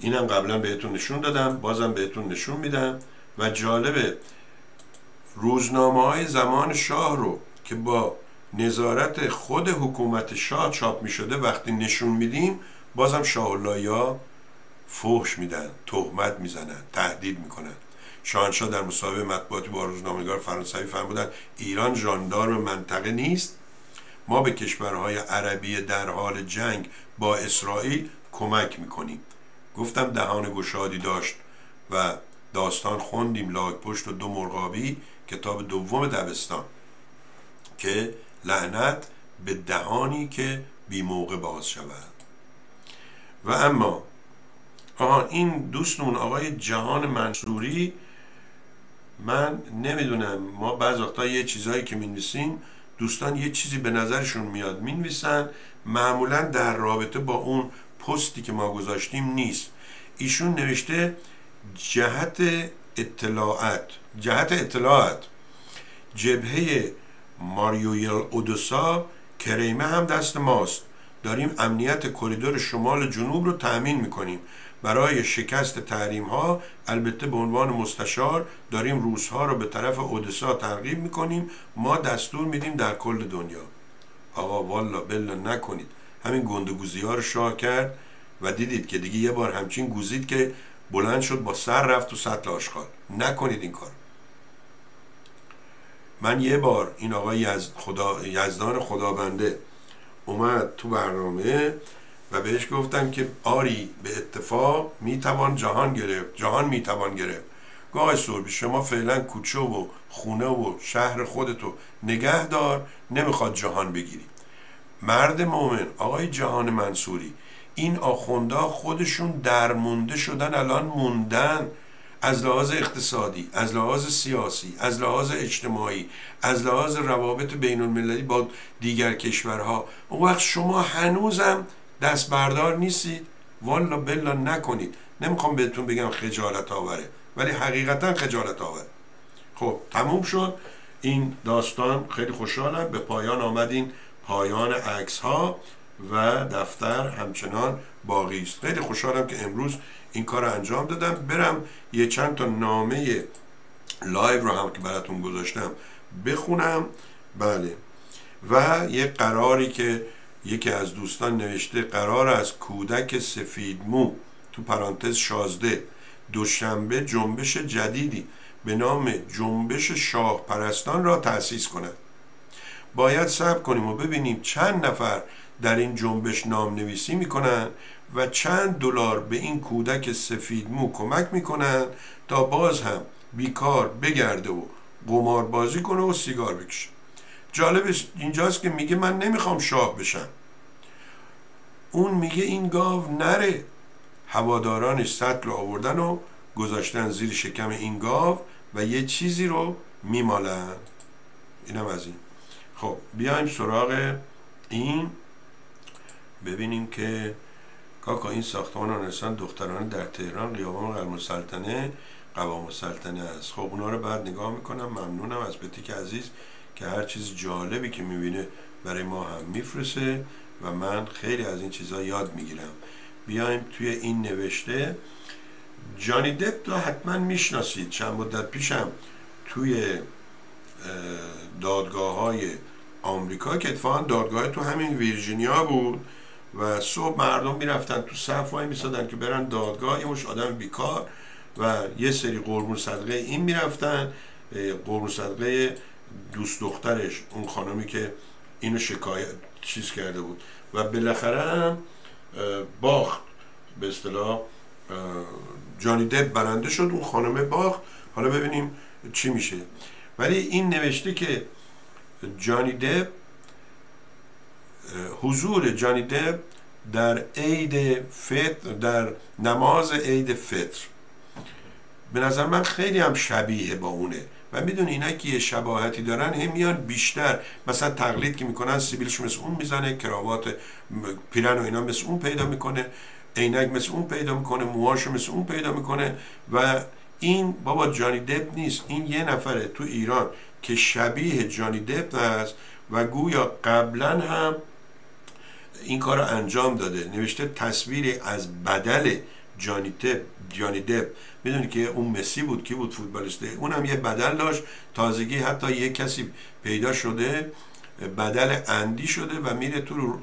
اینم قبلا بهتون نشون دادم بازم بهتون نشون میدم و جالبه روزنامه های زمان شاه رو که با نظارت خود حکومت شاه چاپ می شده وقتی نشون میدیم بازم شاه فحش میدن تهمت می‌زنن تهدید می‌کنن. شاهنشاه در مصاحبه مطبوعاتی با روزنامه‌نگار فرانسوی فرمودند ایران ژاندارم منطقه نیست. ما به کشورهای عربی در حال جنگ با اسرائیل کمک می‌کنیم. گفتم دهان گشادی داشت و داستان خوندیم لاک پشت و دو مرغابی کتاب دوم دبستان که لعنت به دهانی که بی موقع باز شود. و اما آها این دوستمون آقای جهان منصوری من نمی‌دونم ما بعض وقتا یه چیزهایی که می‌نویسیم دوستان یه چیزی به نظرشون میاد می‌نویسن معمولا در رابطه با اون پستی که ما گذاشتیم نیست. ایشون نوشته جهت اطلاعات جهت اطلاعات. جبهه ماریویل اودوسا کریمه هم دست ماست. داریم امنیت کریدور شمال جنوب رو تأمین می‌کنیم. برای شکست تحریم ها البته به عنوان مستشار داریم روزها رو به طرف اودسا ترغیب می‌کنیم. ما دستور میدیم در کل دنیا. آقا والا بلا نکنید. همین گندگوزی ها رو شاه کرد و دیدید که دیگه یه بار همچین گوزید که بلند شد با سر رفت تو سطل آشغال. نکنید این کار من یه بار این آقای یزد خدا یزدان خدابنده اومد تو برنامه و بهش گفتم که آری به اتفاق می‌توان جهان گرفت جهان می‌توان گرفت. گاه سوربی شما فعلا کوچه و خونه و شهر خودتو نگه دار نمی‌خواد جهان بگیری. مرد مؤمن آقای جهان منصوری این آخوندا خودشون درمونده شدن الان موندن. از لحاظ اقتصادی از لحاظ سیاسی از لحاظ اجتماعی از لحاظ روابط بین المللی با دیگر کشورها. اون وقت شما هنوزم دست بردار نیستید. والا بلا نکنید. نمی‌خوام بهتون بگم خجالت آوره ولی حقیقتا خجالت آوره. خب تموم شد. این داستان خیلی خوشحالم. به پایان آمدین. پایان عکس ها و دفتر همچنان باقی است. خیلی خوشحالم که امروز این کار انجام دادم. برم یه چند تا نامه live رو هم که براتون گذاشتم بخونم. بله. و یه قراره که یکی از دوستان نوشته قرار از کودک سفید مو تو پرانتز شازده دوشنبه جنبش جدیدی به نام جنبش شاه پرستان را تأسیس کند. باید صبر کنیم و ببینیم چند نفر در این جنبش نام نویسی می‌کنن و چند دلار به این کودک سفید مو کمک می‌کنن تا باز هم بیکار بگرده و قمار بازی کنه و سیگار بکشه. جالبش اینجاست که میگه من نمی‌خوام شاه بشم. اون میگه این گاو نره. هوادارانش سطل رو آوردن و گذاشتن زیر شکم این گاو و یه چیزی رو میمالن. اینم از این. خب بیایم سراغ این. ببینیم که کاکا این ساختمان آنستان دخترانه در تهران قیابان قلم سلطنه قوام سلطنه است. خب اونا رو بعد نگاه می‌کنم. ممنونم از بتیک عزیز که هر چیز جالبی که می‌بینه برای ما هم میفرسه و من خیلی از این چیزها یاد می‌گیرم. بیایم توی این نوشته. جانی دپ رو حتما می‌شناسید. چند مدت پیشم توی دادگاه های آمریکا که اتفاقا دادگاه تو همین ویرجینیا بود و صبح مردم می‌رفتن تو صف وای میسادن که برن دادگاه. یه مش آدم بیکار و یه سری قربون صدقه این می‌رفتن. قربون صدقه دوست دخترش اون خانمی که اینو شکایت چیز کرده بود. و بالاخره هم باخت. به اصطلاح جانی دب برنده شد اون خانمه باخت. حالا ببینیم چی میشه. ولی این نوشته که جانی دب حضور جانی دب در عید فطر در نماز عید فطر. به نظر من خیلی هم شبیه با اونه. و می‌دونی اینا که یه شباهتی دارن هم میان بیشتر. مثلا تقلید که می‌کنن سیبیلش مثل اون می‌زنه کراوات پیرن و اینا مثل اون پیدا می‌کنه عینک مثل اون پیدا می‌کنه موهاشو مثل اون پیدا می‌کنه. و این بابا جانی دپ نیست. این یه نفره تو ایران. که شبیه جانی دپ هست و گویا قبلا هم این کار رو انجام داده. نوشته تصویری از بدل جانی دپ جانی دپ. می‌دونی که اون مسی بود کی بود فوتبالیسته اونم یه بدل داشت. تازگی حتی یه کسی پیدا شده بدل اندی شده و میره تو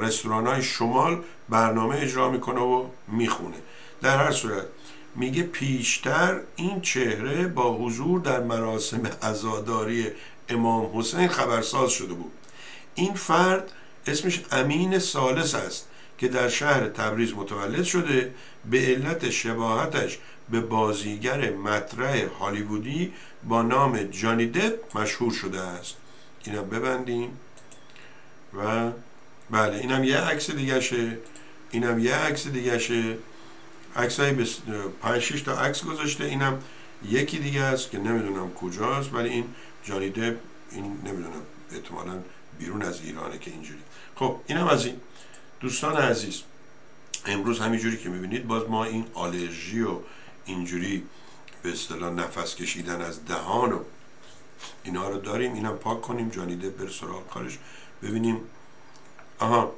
رستوران های شمال برنامه اجرا می‌کنه و می‌خونه. در هر صورت میگه پیشتر این چهره با حضور در مراسم عزاداری امام حسین خبرساز شده بود. این فرد اسمش امین سالس است که در شهر تبریز متولد شده. به علت شباهتش به بازیگر مطرح هالیوودی با نام جانی دپ مشهور شده است. اینم ببندیم. و بله اینم یه عکس دیگه شه اینم یه عکس دیگه شه عکس های بس... پنج تا عکس گذاشته. اینم یکی دیگه است که نمی‌دونم کجاست ولی این جانی دپ این نمی‌دونم احتمالا بیرون از ایرانه که اینجوری. خب اینم از این. دوستان عزیز امروز همینجوری که می‌بینید باز ما این آلرژی و اینجوری به اصطلاح نفس کشیدن از دهان و اینا رو داریم اینم پاک کنیم جانیده بر سراغ کارش ببینیم. آها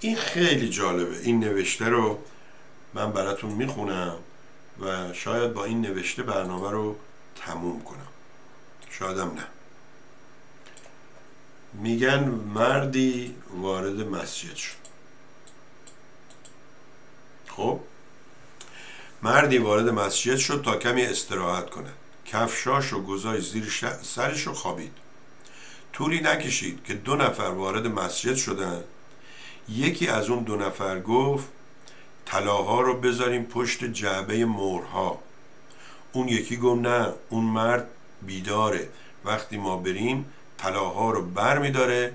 این خیلی جالبه. این نوشته رو من براتون می‌خونم و شاید با این نوشته برنامه رو تموم کنم. شایدم نه. میگن مردی وارد مسجد شد. خب؟ مردی وارد مسجد شد تا کمی استراحت کنه کفشاش و گذای زیر سرش رو خوابید. طولی نکشید که دو نفر وارد مسجد شدن. یکی از اون دو نفر گفت طلاها رو بذاریم پشت جعبه مورها اون یکی گفت نه اون مرد بیداره. وقتی ما بریم طلاها رو بر میداره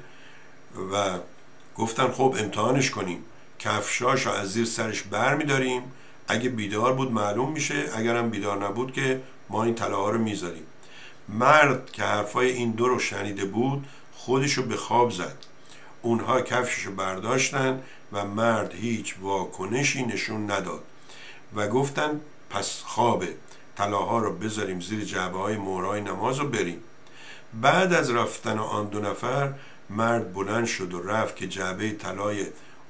و گفتن خب امتحانش کنیم. کفشاش رو از زیر سرش بر میداریم. اگه بیدار بود معلوم میشه اگرم بیدار نبود که ما این طلاها رو می‌ذاریم. مرد که حرفای این دو رو شنیده بود خودشو به خواب زد. اونها کفششو برداشتن و مرد هیچ واکنشی نشون نداد و گفتن پس خوابه طلاها رو بذاریم زیر جعبه های مورای نماز و بریم. بعد از رفتن آن دو نفر مرد بلند شد و رفت که جعبه طلای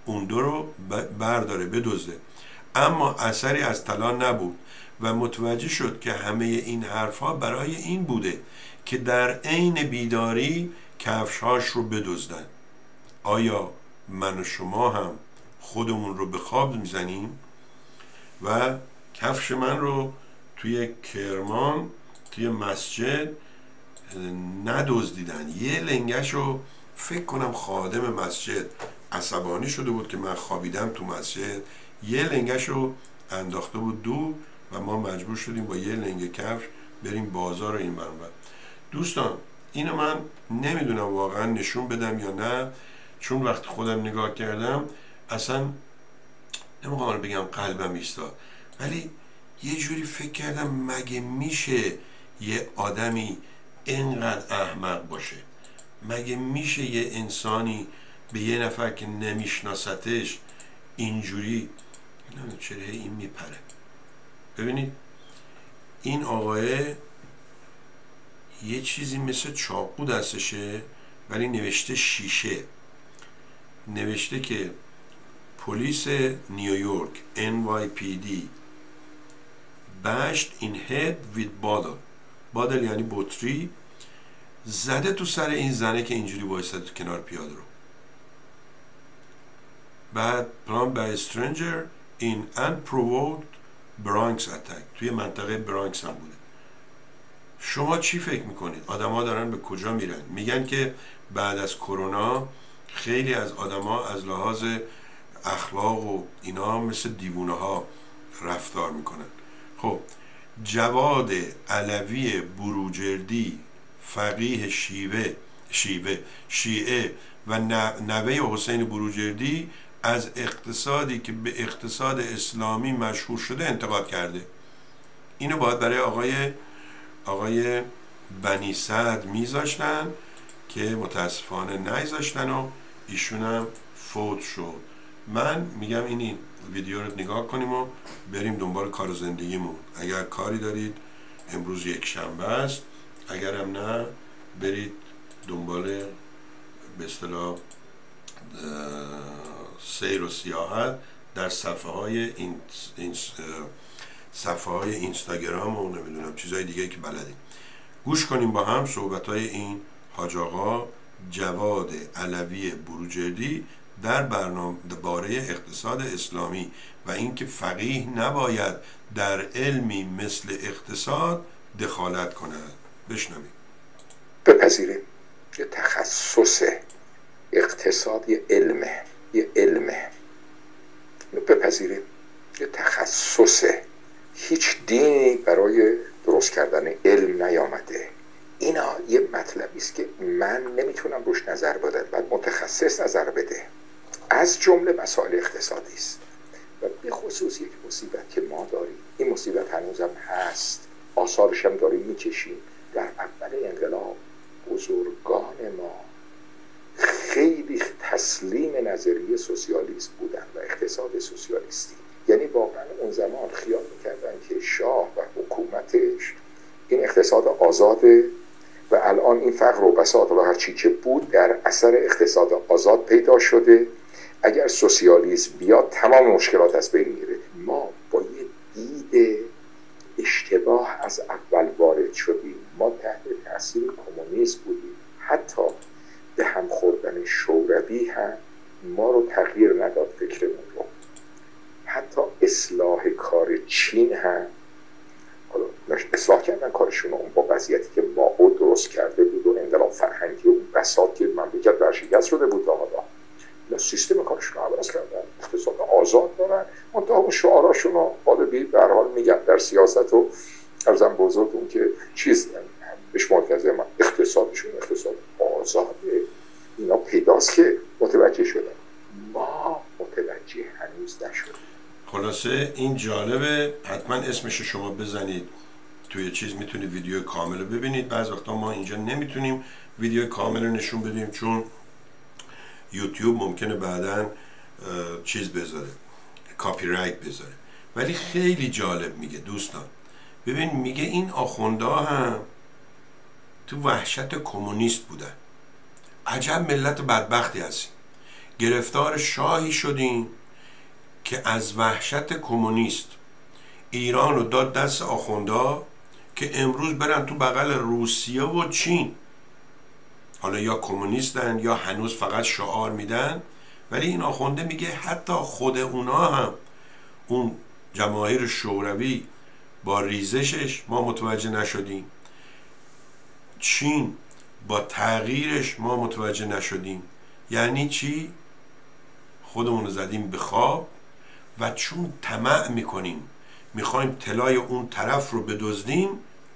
اون دو رو برداره بدزده. اما اثری از طلا نبود و متوجه شد که همه این حرفها برای این بوده که در عین بیداری کفشهاش رو بدزدن. آیا من و شما هم خودمون رو به خواب می‌زنیم و کفش من رو توی کرمان توی مسجد ندزدیدن. یه لنگش رو فکر کنم خادم مسجد عصبانی شده بود که من خوابیدم تو مسجد. یه لنگش رو انداخته بود دو و ما مجبور شدیم با یه لنگ کفش بریم بازار این برنامه دوستان اینو من نمی‌دونم واقعا نشون بدم یا نه. چون وقتی خودم نگاه کردم اصلا نمی‌خوام بگم قلبم ایستاد ولی یه جوری فکر کردم مگه میشه یه آدمی اینقدر احمق باشه؟ مگه میشه یه انسانی به یه نفر که نمیشناستش اینجوری نمی‌دونم چرا این میپره. ببینید این آقای یه چیزی مثل چاقو دستشه ولی نوشته شیشه. نوشته که پلیس نیویورک NYPD bashed in head with bottle. بادل یعنی بطری. زده تو سر این زنه که اینجوری وایستده تو کنار پیاده رو. بعد پلان by stranger in unprovoked برانکس اتک توی منطقه برانکس هم بوده. شما چی فکر می‌کنید؟ آدما دارن به کجا میرن؟ میگن که بعد از کرونا خیلی از آدما از لحاظ اخلاق و اینا مثل دیوونه ها رفتار می‌کنن. خب جواد علوی بروجردی فقیه شیوه شیوه شیعه و نوه حسین بروجردی از اقتصادی که به اقتصاد اسلامی مشهور شده انتقاد کرده. اینو باید برای آقای آقای بنی سعد میذاشتن که متاسفانه نیذاشتن و ایشون هم فوت شد. من میگم این ویدیو رو نگاه کنیم و بریم دنبال کار زندگیمون. اگر کاری دارید امروز یک شنبه است. اگرم نه برید دنبال به اصطلاح سیر و سیاحت در صفحه های این, صفحه های اینستاگرام و نمی‌دونم چیزهای دیگه که بلدیم گوش کنیم با هم صحبت های این حاج آقا. جواد علوی بروجردی در برنامه باره اقتصاد اسلامی و اینکه فقیه نباید در علمی مثل اقتصاد دخالت کند. بشنویم. بپذیریم. یه تخصص اقتصاد یه علمه یه علمه بپذیریم. یه تخصصه هیچ دینی برای درست کردن علم نیامده. اینا یه مطلبی است که من نمی‌تونم روش نظر بدم بعد متخصص نظر بده. از جمله مسائل اقتصادی است. و به خصوص یک مصیبت که ما داریم. این مصیبت هنوزم هست. آثارش هم داریم می‌کشیم. در اول انقلاب بزرگان ما خیلی تسلیم نظریه سوسیالیست بودن و اقتصاد سوسیالیستی. یعنی واقعا اون زمان خیال می‌کردن که شاه و حکومتش این اقتصاد آزاده و الان این فقر و بساط و هر چی که بود در اثر اقتصاد آزاد پیدا شده. اگر سوسیالیسم بیاد تمام مشکلات از بین میره. ما با یه دید اشتباه از اول وارد شدیم. ما تحت تاثیر کمونیسم بودیم. حتی به هم خوردن شوروی هم ما رو تغییر نداد فکرمون رو. حتی اصلاح کار چین هم حالا اصلاح کردن کارشون اون با وضعیتی که ما او درست کرده بود و انقلاب فرهنگی و بساط که مملکت برشکست شده بود حالا. یا سیستم کارشون رو عوض کردن اقتصاد آزاد دارن. منتها اون شعاراشون رو حالا به حال میگن در سیاست و ارزم بزرگتون که چیز بهش مرکزه من اقتصادشون اقتصاد آزاده. اینا پیداست که متوجه شدن. ما متوجه هنوز نشدیم. خلاصه این جالبه. حتما اسمش شما بزنید. توی چیز می‌تونید ویدیو کامل رو ببینید. بعض وقتا ما اینجا نمی‌تونیم ویدیو کامل رو نشون بدیم چون یوتیوب ممکنه بعدا چیز بذاره کاپی رایت بذاره. ولی خیلی جالب میگه دوستان. ببین میگه این آخونده هم تو وحشت کمونیست بودن. عجب ملت بدبختی هستیم گرفتار شاهی شدیم که از وحشت کمونیست ایران رو داد دست آخونده که امروز برن تو بغل روسیه و چین. حالا یا کمونیستن یا هنوز فقط شعار میدن ولی این آخونده میگه حتی خود اونا هم اون جماهیر شوروی با ریزشش ما متوجه نشدیم. چین با تغییرش ما متوجه نشدیم. یعنی چی؟ خودمون رو زدیم به خواب. و چون طمع می‌کنیم می‌خوایم طلای اون طرف رو بدزدیم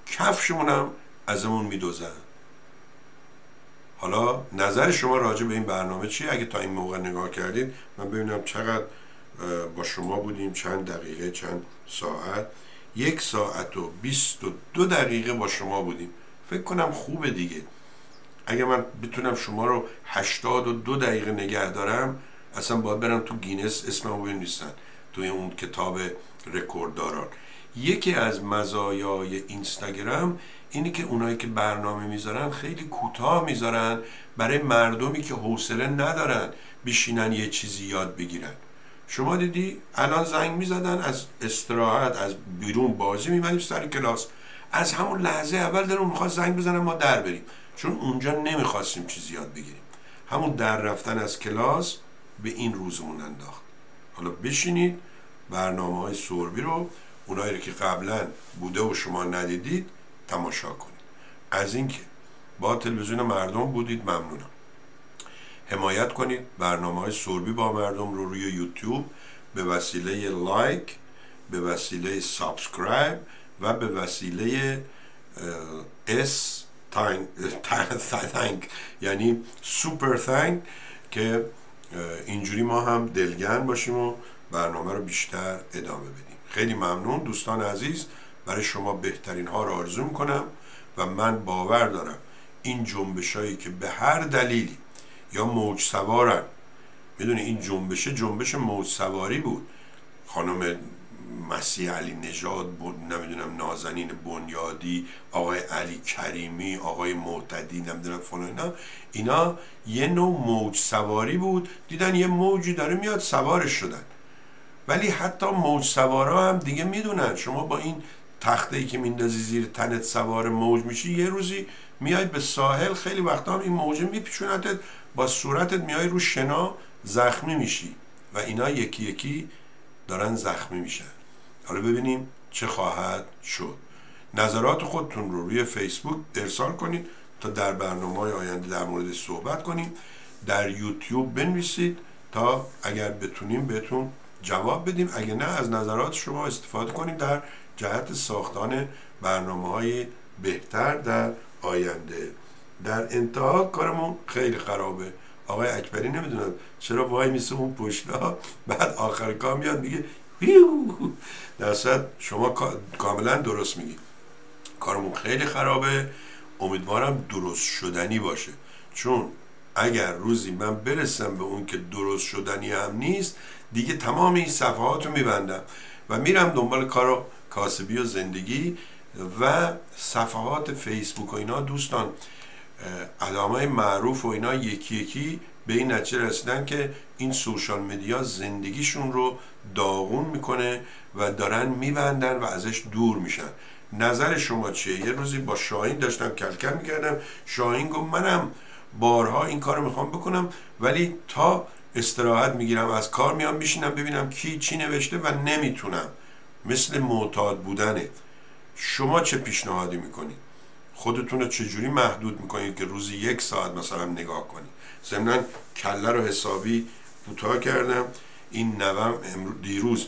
کفشمون هم ازمون میدوزن. حالا نظر شما راجع به این برنامه چیه؟ اگه تا این موقع نگاه کردید من ببینم چقدر با شما بودیم چند دقیقه چند ساعت. یک ساعت و بیست و دو دقیقه با شما بودیم. فکر کنم خوبه دیگه. اگه من بتونم شما رو هشتاد و دو دقیقه نگه دارم اصلا باید برم تو گینس اسممو بنویسن. توی اون کتاب رکوردداران. یکی از مزایای اینستاگرام اینی که اونایی که برنامه می‌ذارن خیلی کوتاه می‌ذارن برای مردمی که حوصله ندارن بشینن یه چیزی یاد بگیرن. شما دیدی الان زنگ می‌زدن از استراحت از بیرون بازی می‌بریم سر کلاس. از همون لحظه اول دارم می‌خواد زنگ بزنن ما در بریم. چون اونجا نمی‌خواستیم چیزی یاد بگیریم. همون در رفتن از کلاس به این روزمون انداخت. حالا بشینید برنامه های سوربی رو اونایی رو که قبلا بوده و شما ندیدید تماشا کنید. از اینکه با تلویزیون مردم بودید ممنونم. حمایت کنید برنامه های سوربی با مردم رو روی یوتیوب به وسیله like به وسیله subscribe و به وسیله S thank یعنی super thank که اینجوری ما هم دلگرم باشیم و برنامه رو بیشتر ادامه بدیم. خیلی ممنون دوستان عزیز. برای شما بهترین ها رو آرزو می‌کنم و من باور دارم این جنبش هایی که به هر دلیلی یا موج سوارن می‌دونی این جنبشه جنبش موج سواری بود. خانم مسیح علی نژاد بود نمی‌دونم نازنین بنیادی آقای علی کریمی آقای معتدی نمی‌دونم فلان اینا. اینا یه نوع موج سواری بود. دیدن یه موجی داره میاد سوارش شدن. ولی حتی موج سوارا هم دیگه می‌دونن. شما با این تخته ای که میندازی زیر تنت سوار موج میشی یه روزی میای به ساحل خیلی وقتا هم این موجه میپیچونتت با صورتت میای رو شنا زخمی میشی. و اینا یکی یکی دارن زخمی میشن. حالا ببینیم چه خواهد شد. نظرات خودتون رو روی فیسبوک ارسال کنید تا در برنامه های آینده در مورد صحبت کنیم. در یوتیوب بنویسید تا اگر بتونیم بهتون جواب بدیم. اگر نه از نظرات شما استفاده کنیم در جهت ساختن برنامه های بهتر در آینده. در انتها کارمون خیلی خرابه. آقای اکبری نمی‌دونم چرا وای میسه اون پشتا بعد آخر کار میاد میگه بیو درصد شما کاملا درست میگی. کارمون خیلی خرابه. امیدوارم درست شدنی باشه. چون اگر روزی من برسم به اون که درست شدنی هم نیست دیگه تمام این صفحات رو میبندم و میرم دنبال کار کاسبی و زندگی و صفحات فیسبوک و اینا. دوستان علامه معروف و اینا یکی یکی به این نتیجه رسیدن که این سوشال مدیا زندگیشون رو داغون می‌کنه و دارن میبندن و ازش دور میشن. نظر شما چیه؟ یه روزی با شاهین داشتم کلکل می‌کردم. شاهین گفت منم بارها این کار می‌خوام بکنم ولی تا استراحت می‌گیرم از کار میام میشینم ببینم کی چی نوشته و نمی‌تونم. مثل معتاد بودنه شما چه پیشنهادی می‌کنید؟ خودتون رو چجوری محدود می‌کنید که روزی یک ساعت مثلا نگاه کنید ضمنا کله رو حسابی کوتاه کردم. این نوم دیروز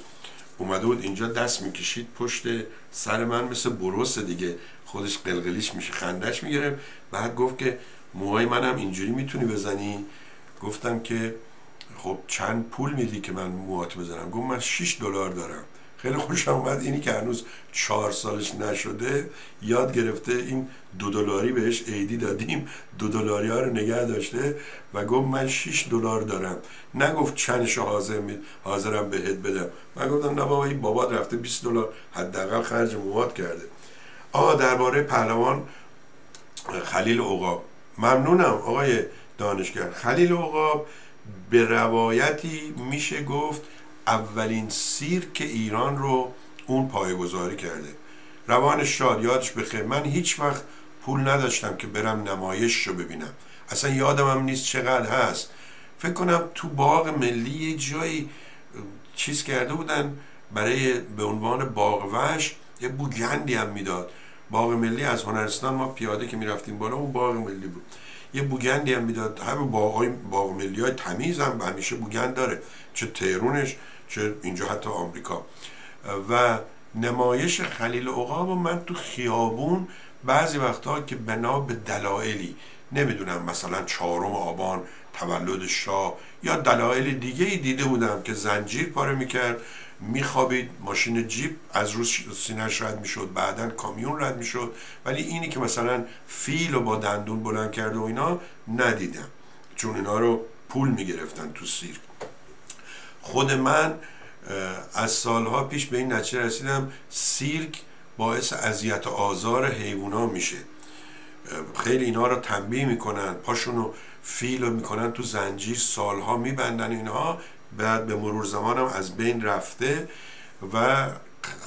اومده بود اینجا دست می‌کشید پشت سر من مثل بروس دیگه. خودش قلقلیش میشه خندش می‌گیره بعد گفت که موهای منم اینجوری می‌تونی بزنی؟ گفتم که خب چند پول میدی که من موهات بزنم؟ گفت من 6 دلار دارم. خیلی خوشم اومد اینی که هنوز چهار سالش نشده یاد گرفته این دو دلاری بهش عیدی دادیم. دو دلاری ها رو نگه داشته و گفت من 6 دلار دارم. نگفت چندش حاضر می... حاضرم بهت بدم. من گفتم نه بابا این بابات رفته 20 دلار حداقل خرج مواد کرده. آقا درباره پهلوان خلیل اوقاب. ممنونم آقای دانشگر. خلیل اوقاب به روایتی میشه گفت اولین سیرک ایران رو اون پایگذاری کرده. روان شاد یادش بخیر من هیچ وقت پول نداشتم که برم نمایش رو ببینم. اصلا یادم هم نیست چقدر هست. فکر کنم تو باغ ملی یه جایی چیز کرده بودن برای به عنوان باغ وش یه بوگندی هم می‌داد. باغ ملی از هنرستان ما پیاده که می‌رفتیم بالا اون باغ ملی بود. یه بوگندی هم می‌داد. همه باغ, باغ ملی های تمیز هم همیشه بوگند داره. چه تهرونش چه اینجا حتی آمریکا. و نمایش خلیل و من تو خیابون بعضی وقتها که بنا به دلایلی نمی‌دونم مثلا چهارم آبان تولد شاه یا دلایل دیگه ای دیده بودم که زنجیر پاره می‌کرد. میخوابید ماشین جیپ از روز سینهش رد می‌شد بعدا کامیون رد می‌شد. ولی اینی که مثلا فیل و با دندون بلند کرده و اینا ندیدم. چون اینا رو پول می‌گرفتن تو سیرک. خود من از سالها پیش به این نتیجه رسیدم سیرک باعث اذیت و آزار حیوونا میشه. خیلی اینا رو تنبیه می‌کنن. پاشونو فیل می‌کنن تو زنجیر سالها میبندن اینها. بعد به مرور زمانم از بین رفته و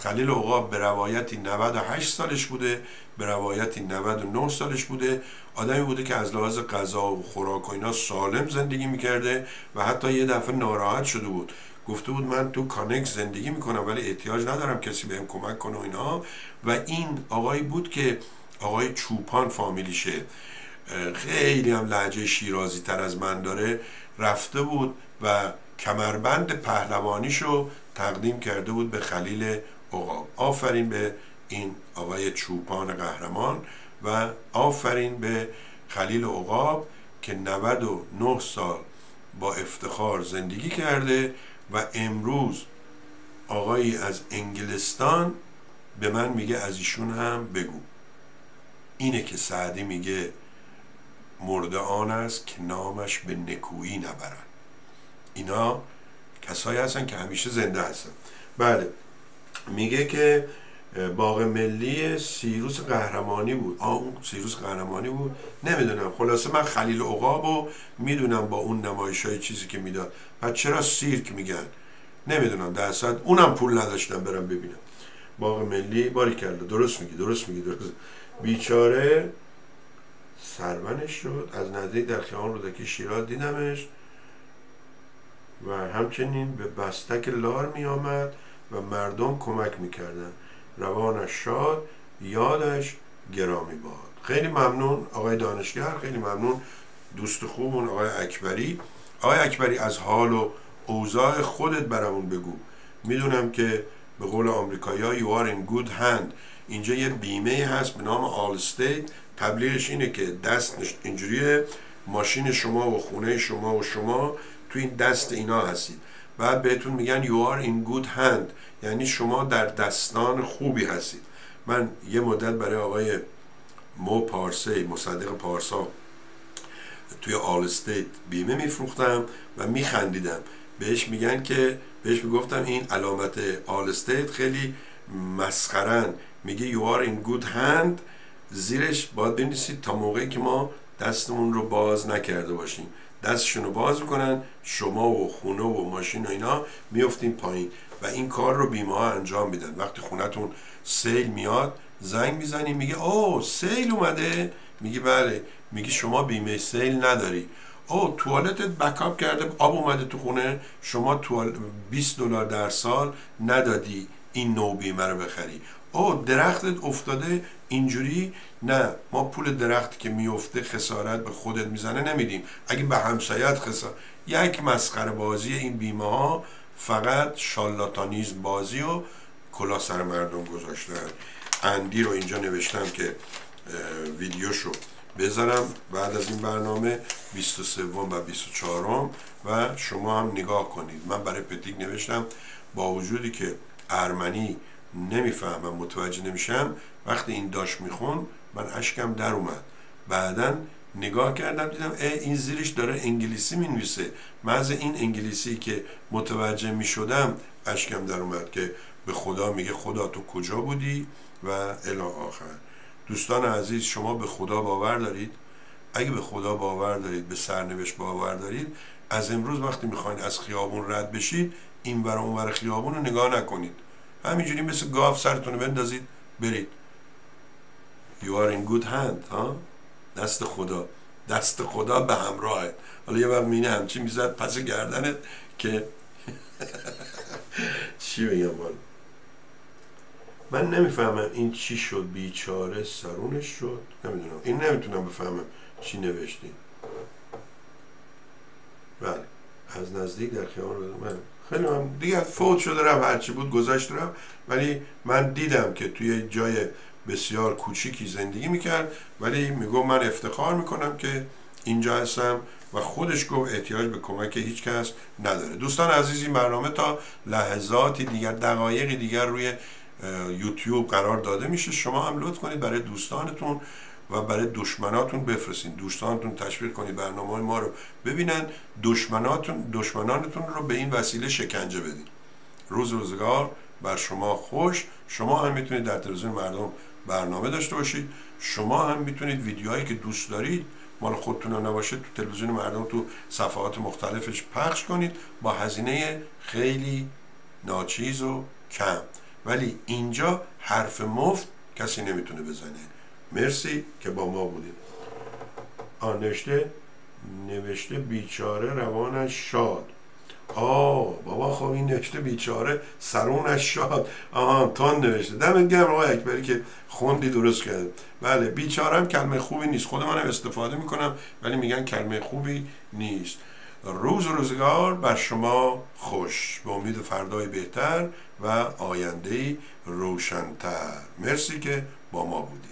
خلیل اوقاب به روایتی 98 سالش بوده به روایتی 99 سالش بوده. آدمی بوده که از لحاظ غذا و خوراک و اینا سالم زندگی می‌کرده و حتی یه دفعه ناراحت شده بود. گفته بود من تو کانکس زندگی می‌کنم ولی احتیاج ندارم کسی بهم کمک کنه و اینا. و این آقایی بود که آقای چوپان فامیلیشه. خیلی هم لحجه شیرازی تر از من داره. رفته بود و کمربند پهلوانیشو تقدیم کرده بود به خلیل عقاب. آفرین به این آقای چوپان قهرمان و آفرین به خلیل عقاب که 99 سال با افتخار زندگی کرده و امروز آقایی از انگلستان به من میگه از ایشون هم بگو. اینه که سعدی میگه مرده آن است که نامش به نکویی نبرن اینا کسایی هستن که همیشه زنده هستن. بله. میگه که باغ ملی سیروس قهرمانی بود. آه سیروس قهرمانی بود. نمی‌دونم. خلاصه من خلیل عقاب و می‌دونم با اون نمایش های چیزی که می‌داد. و چرا سیرک میگن؟ نمی‌دونم. درصد اونم پول نداشتم برم ببینم. باغ ملی باری کرده. درست میگی درست میگی درست. بیچاره سرمنش شد. از نزدیک در خیان رودکی شیراز دیدمش. و همچنین به بستک لار می آمد و مردم کمک می‌کردن روانش شاد یادش گرامی باد. خیلی ممنون آقای دانشگر خیلی ممنون دوست خوبمون آقای اکبری. آقای اکبری از حال و اوضاع خودت برامون بگو. می‌دونم که به قول آمریکایی ها you are in good hand. اینجا یه بیمه هست به نام Allstate تبلیغش اینه که دست اینجوریه ماشین شما و خونه شما و شما تو این دست اینا هستید. بعد بهتون میگن you are in good hand. یعنی شما در دستان خوبی هستید. من یه مدت برای آقای مو پارسه مصدق پارسا توی Allstate بیمه میفروختم و میخندیدم. بهش میگن که بهش می‌گفتم این علامت آل استیت خیلی مسخرن. میگه you are in good hand. زیرش باید بنویسید تا موقعی که ما دستمون رو باز نکرده باشیم. دستشون رو باز می‌کنن شما و خونه و ماشین و اینا میفتیم پایین و این کار رو بیمه ها انجام میدن. وقتی خونتون سیل میاد زنگ می‌زنی میگه او سیل اومده؟ میگه بله. میگه شما بیمه سیل نداری. او توالتت بکاپ کرده آب اومده تو خونه شما توال 20 دلار در سال ندادی این نوع بیمه رو بخری. او درختت افتاده اینجوری؟ نه ما پول درخت که میفته خسارت به خودت می‌زنه نمیدیم. اگه به همسایت خسارت یک مسخره بازی این بیمه ها فقط شالاتانیزم بازی و کلا سر مردم گذاشتن. اندی رو اینجا نوشتم که ویدیوشو بذارم. بعد از این برنامه 23 و 24 و شما هم نگاه کنید. من برای پتیک نوشتم با وجودی که ارمنی نمی‌فهمم متوجه نمیشم. وقتی این داشت میخون من اشکم در اومد. بعدا نگاه کردم دیدم ای این زیرش داره انگلیسی می‌نویسه. محض این انگلیسی که متوجه می‌شدم اشکم در اومد که به خدا میگه خدا تو کجا بودی؟ و الی آخر. دوستان عزیز شما به خدا باور دارید؟ اگه به خدا باور دارید به سرنوشت باور دارید از امروز وقتی می‌خواین از خیابون رد بشید این ور اون خیابون رو نگاه نکنید. همینجوری مثل گاف سرتون بندازید برید. You are in good hand ها؟ دست خدا دست خدا به همراهه حالا یه وقت مینه همچی می‌زد پس گردنت که چی بگم من؟ نمی‌فهمم این چی شد بیچاره سرونش شد. نمی‌دونم. این نمی‌تونم بفهمم چی نوشتی بله. از نزدیک در خیابان من خیلی من دیگه فوت شده رفت هرچی بود گذشت رفت. ولی من دیدم که توی جای بسیار کوچیکی زندگی می‌کرد. ولی میگو من افتخار می‌کنم که اینجا هستم و خودش گفت احتیاج به کمک هیچ کس نداره. دوستان عزیز این برنامه تا لحظاتی دیگر دقایقی دیگر روی یوتیوب قرار داده میشه. شما هم لطف کنید برای دوستانتون و برای دشمناتون بفرستین. دوستانتون تشویق کنید برنامه ما رو ببینن. دشمناتون دشمنانتون رو به این وسیله شکنجه بدین. روز روزگار بر شما خوش. شما هم می‌تونید در تلویزیون مردم برنامه داشته باشید. شما هم می‌تونید ویدیوهایی که دوست دارید مال خودتون نباشه تو تلویزیون مردم تو صفحات مختلفش پخش کنید با هزینه خیلی ناچیز و کم. ولی اینجا حرف مفت کسی نمی‌تونه بزنه. مرسی که با ما بودید. آ نوشته بیچاره روانش شاد. آه بابا خب این نوشته بیچاره سرونش شاد. آها تان نوشته. دمت گرم آقای اکبری که خوندی درست کرد بله بیچاره هم کلمه خوبی نیست. خود منم استفاده می‌کنم ولی میگن کلمه خوبی نیست. روز روزگار بر شما خوش. به امید فردای بهتر و آینده روشنتر. مرسی که با ما بودید.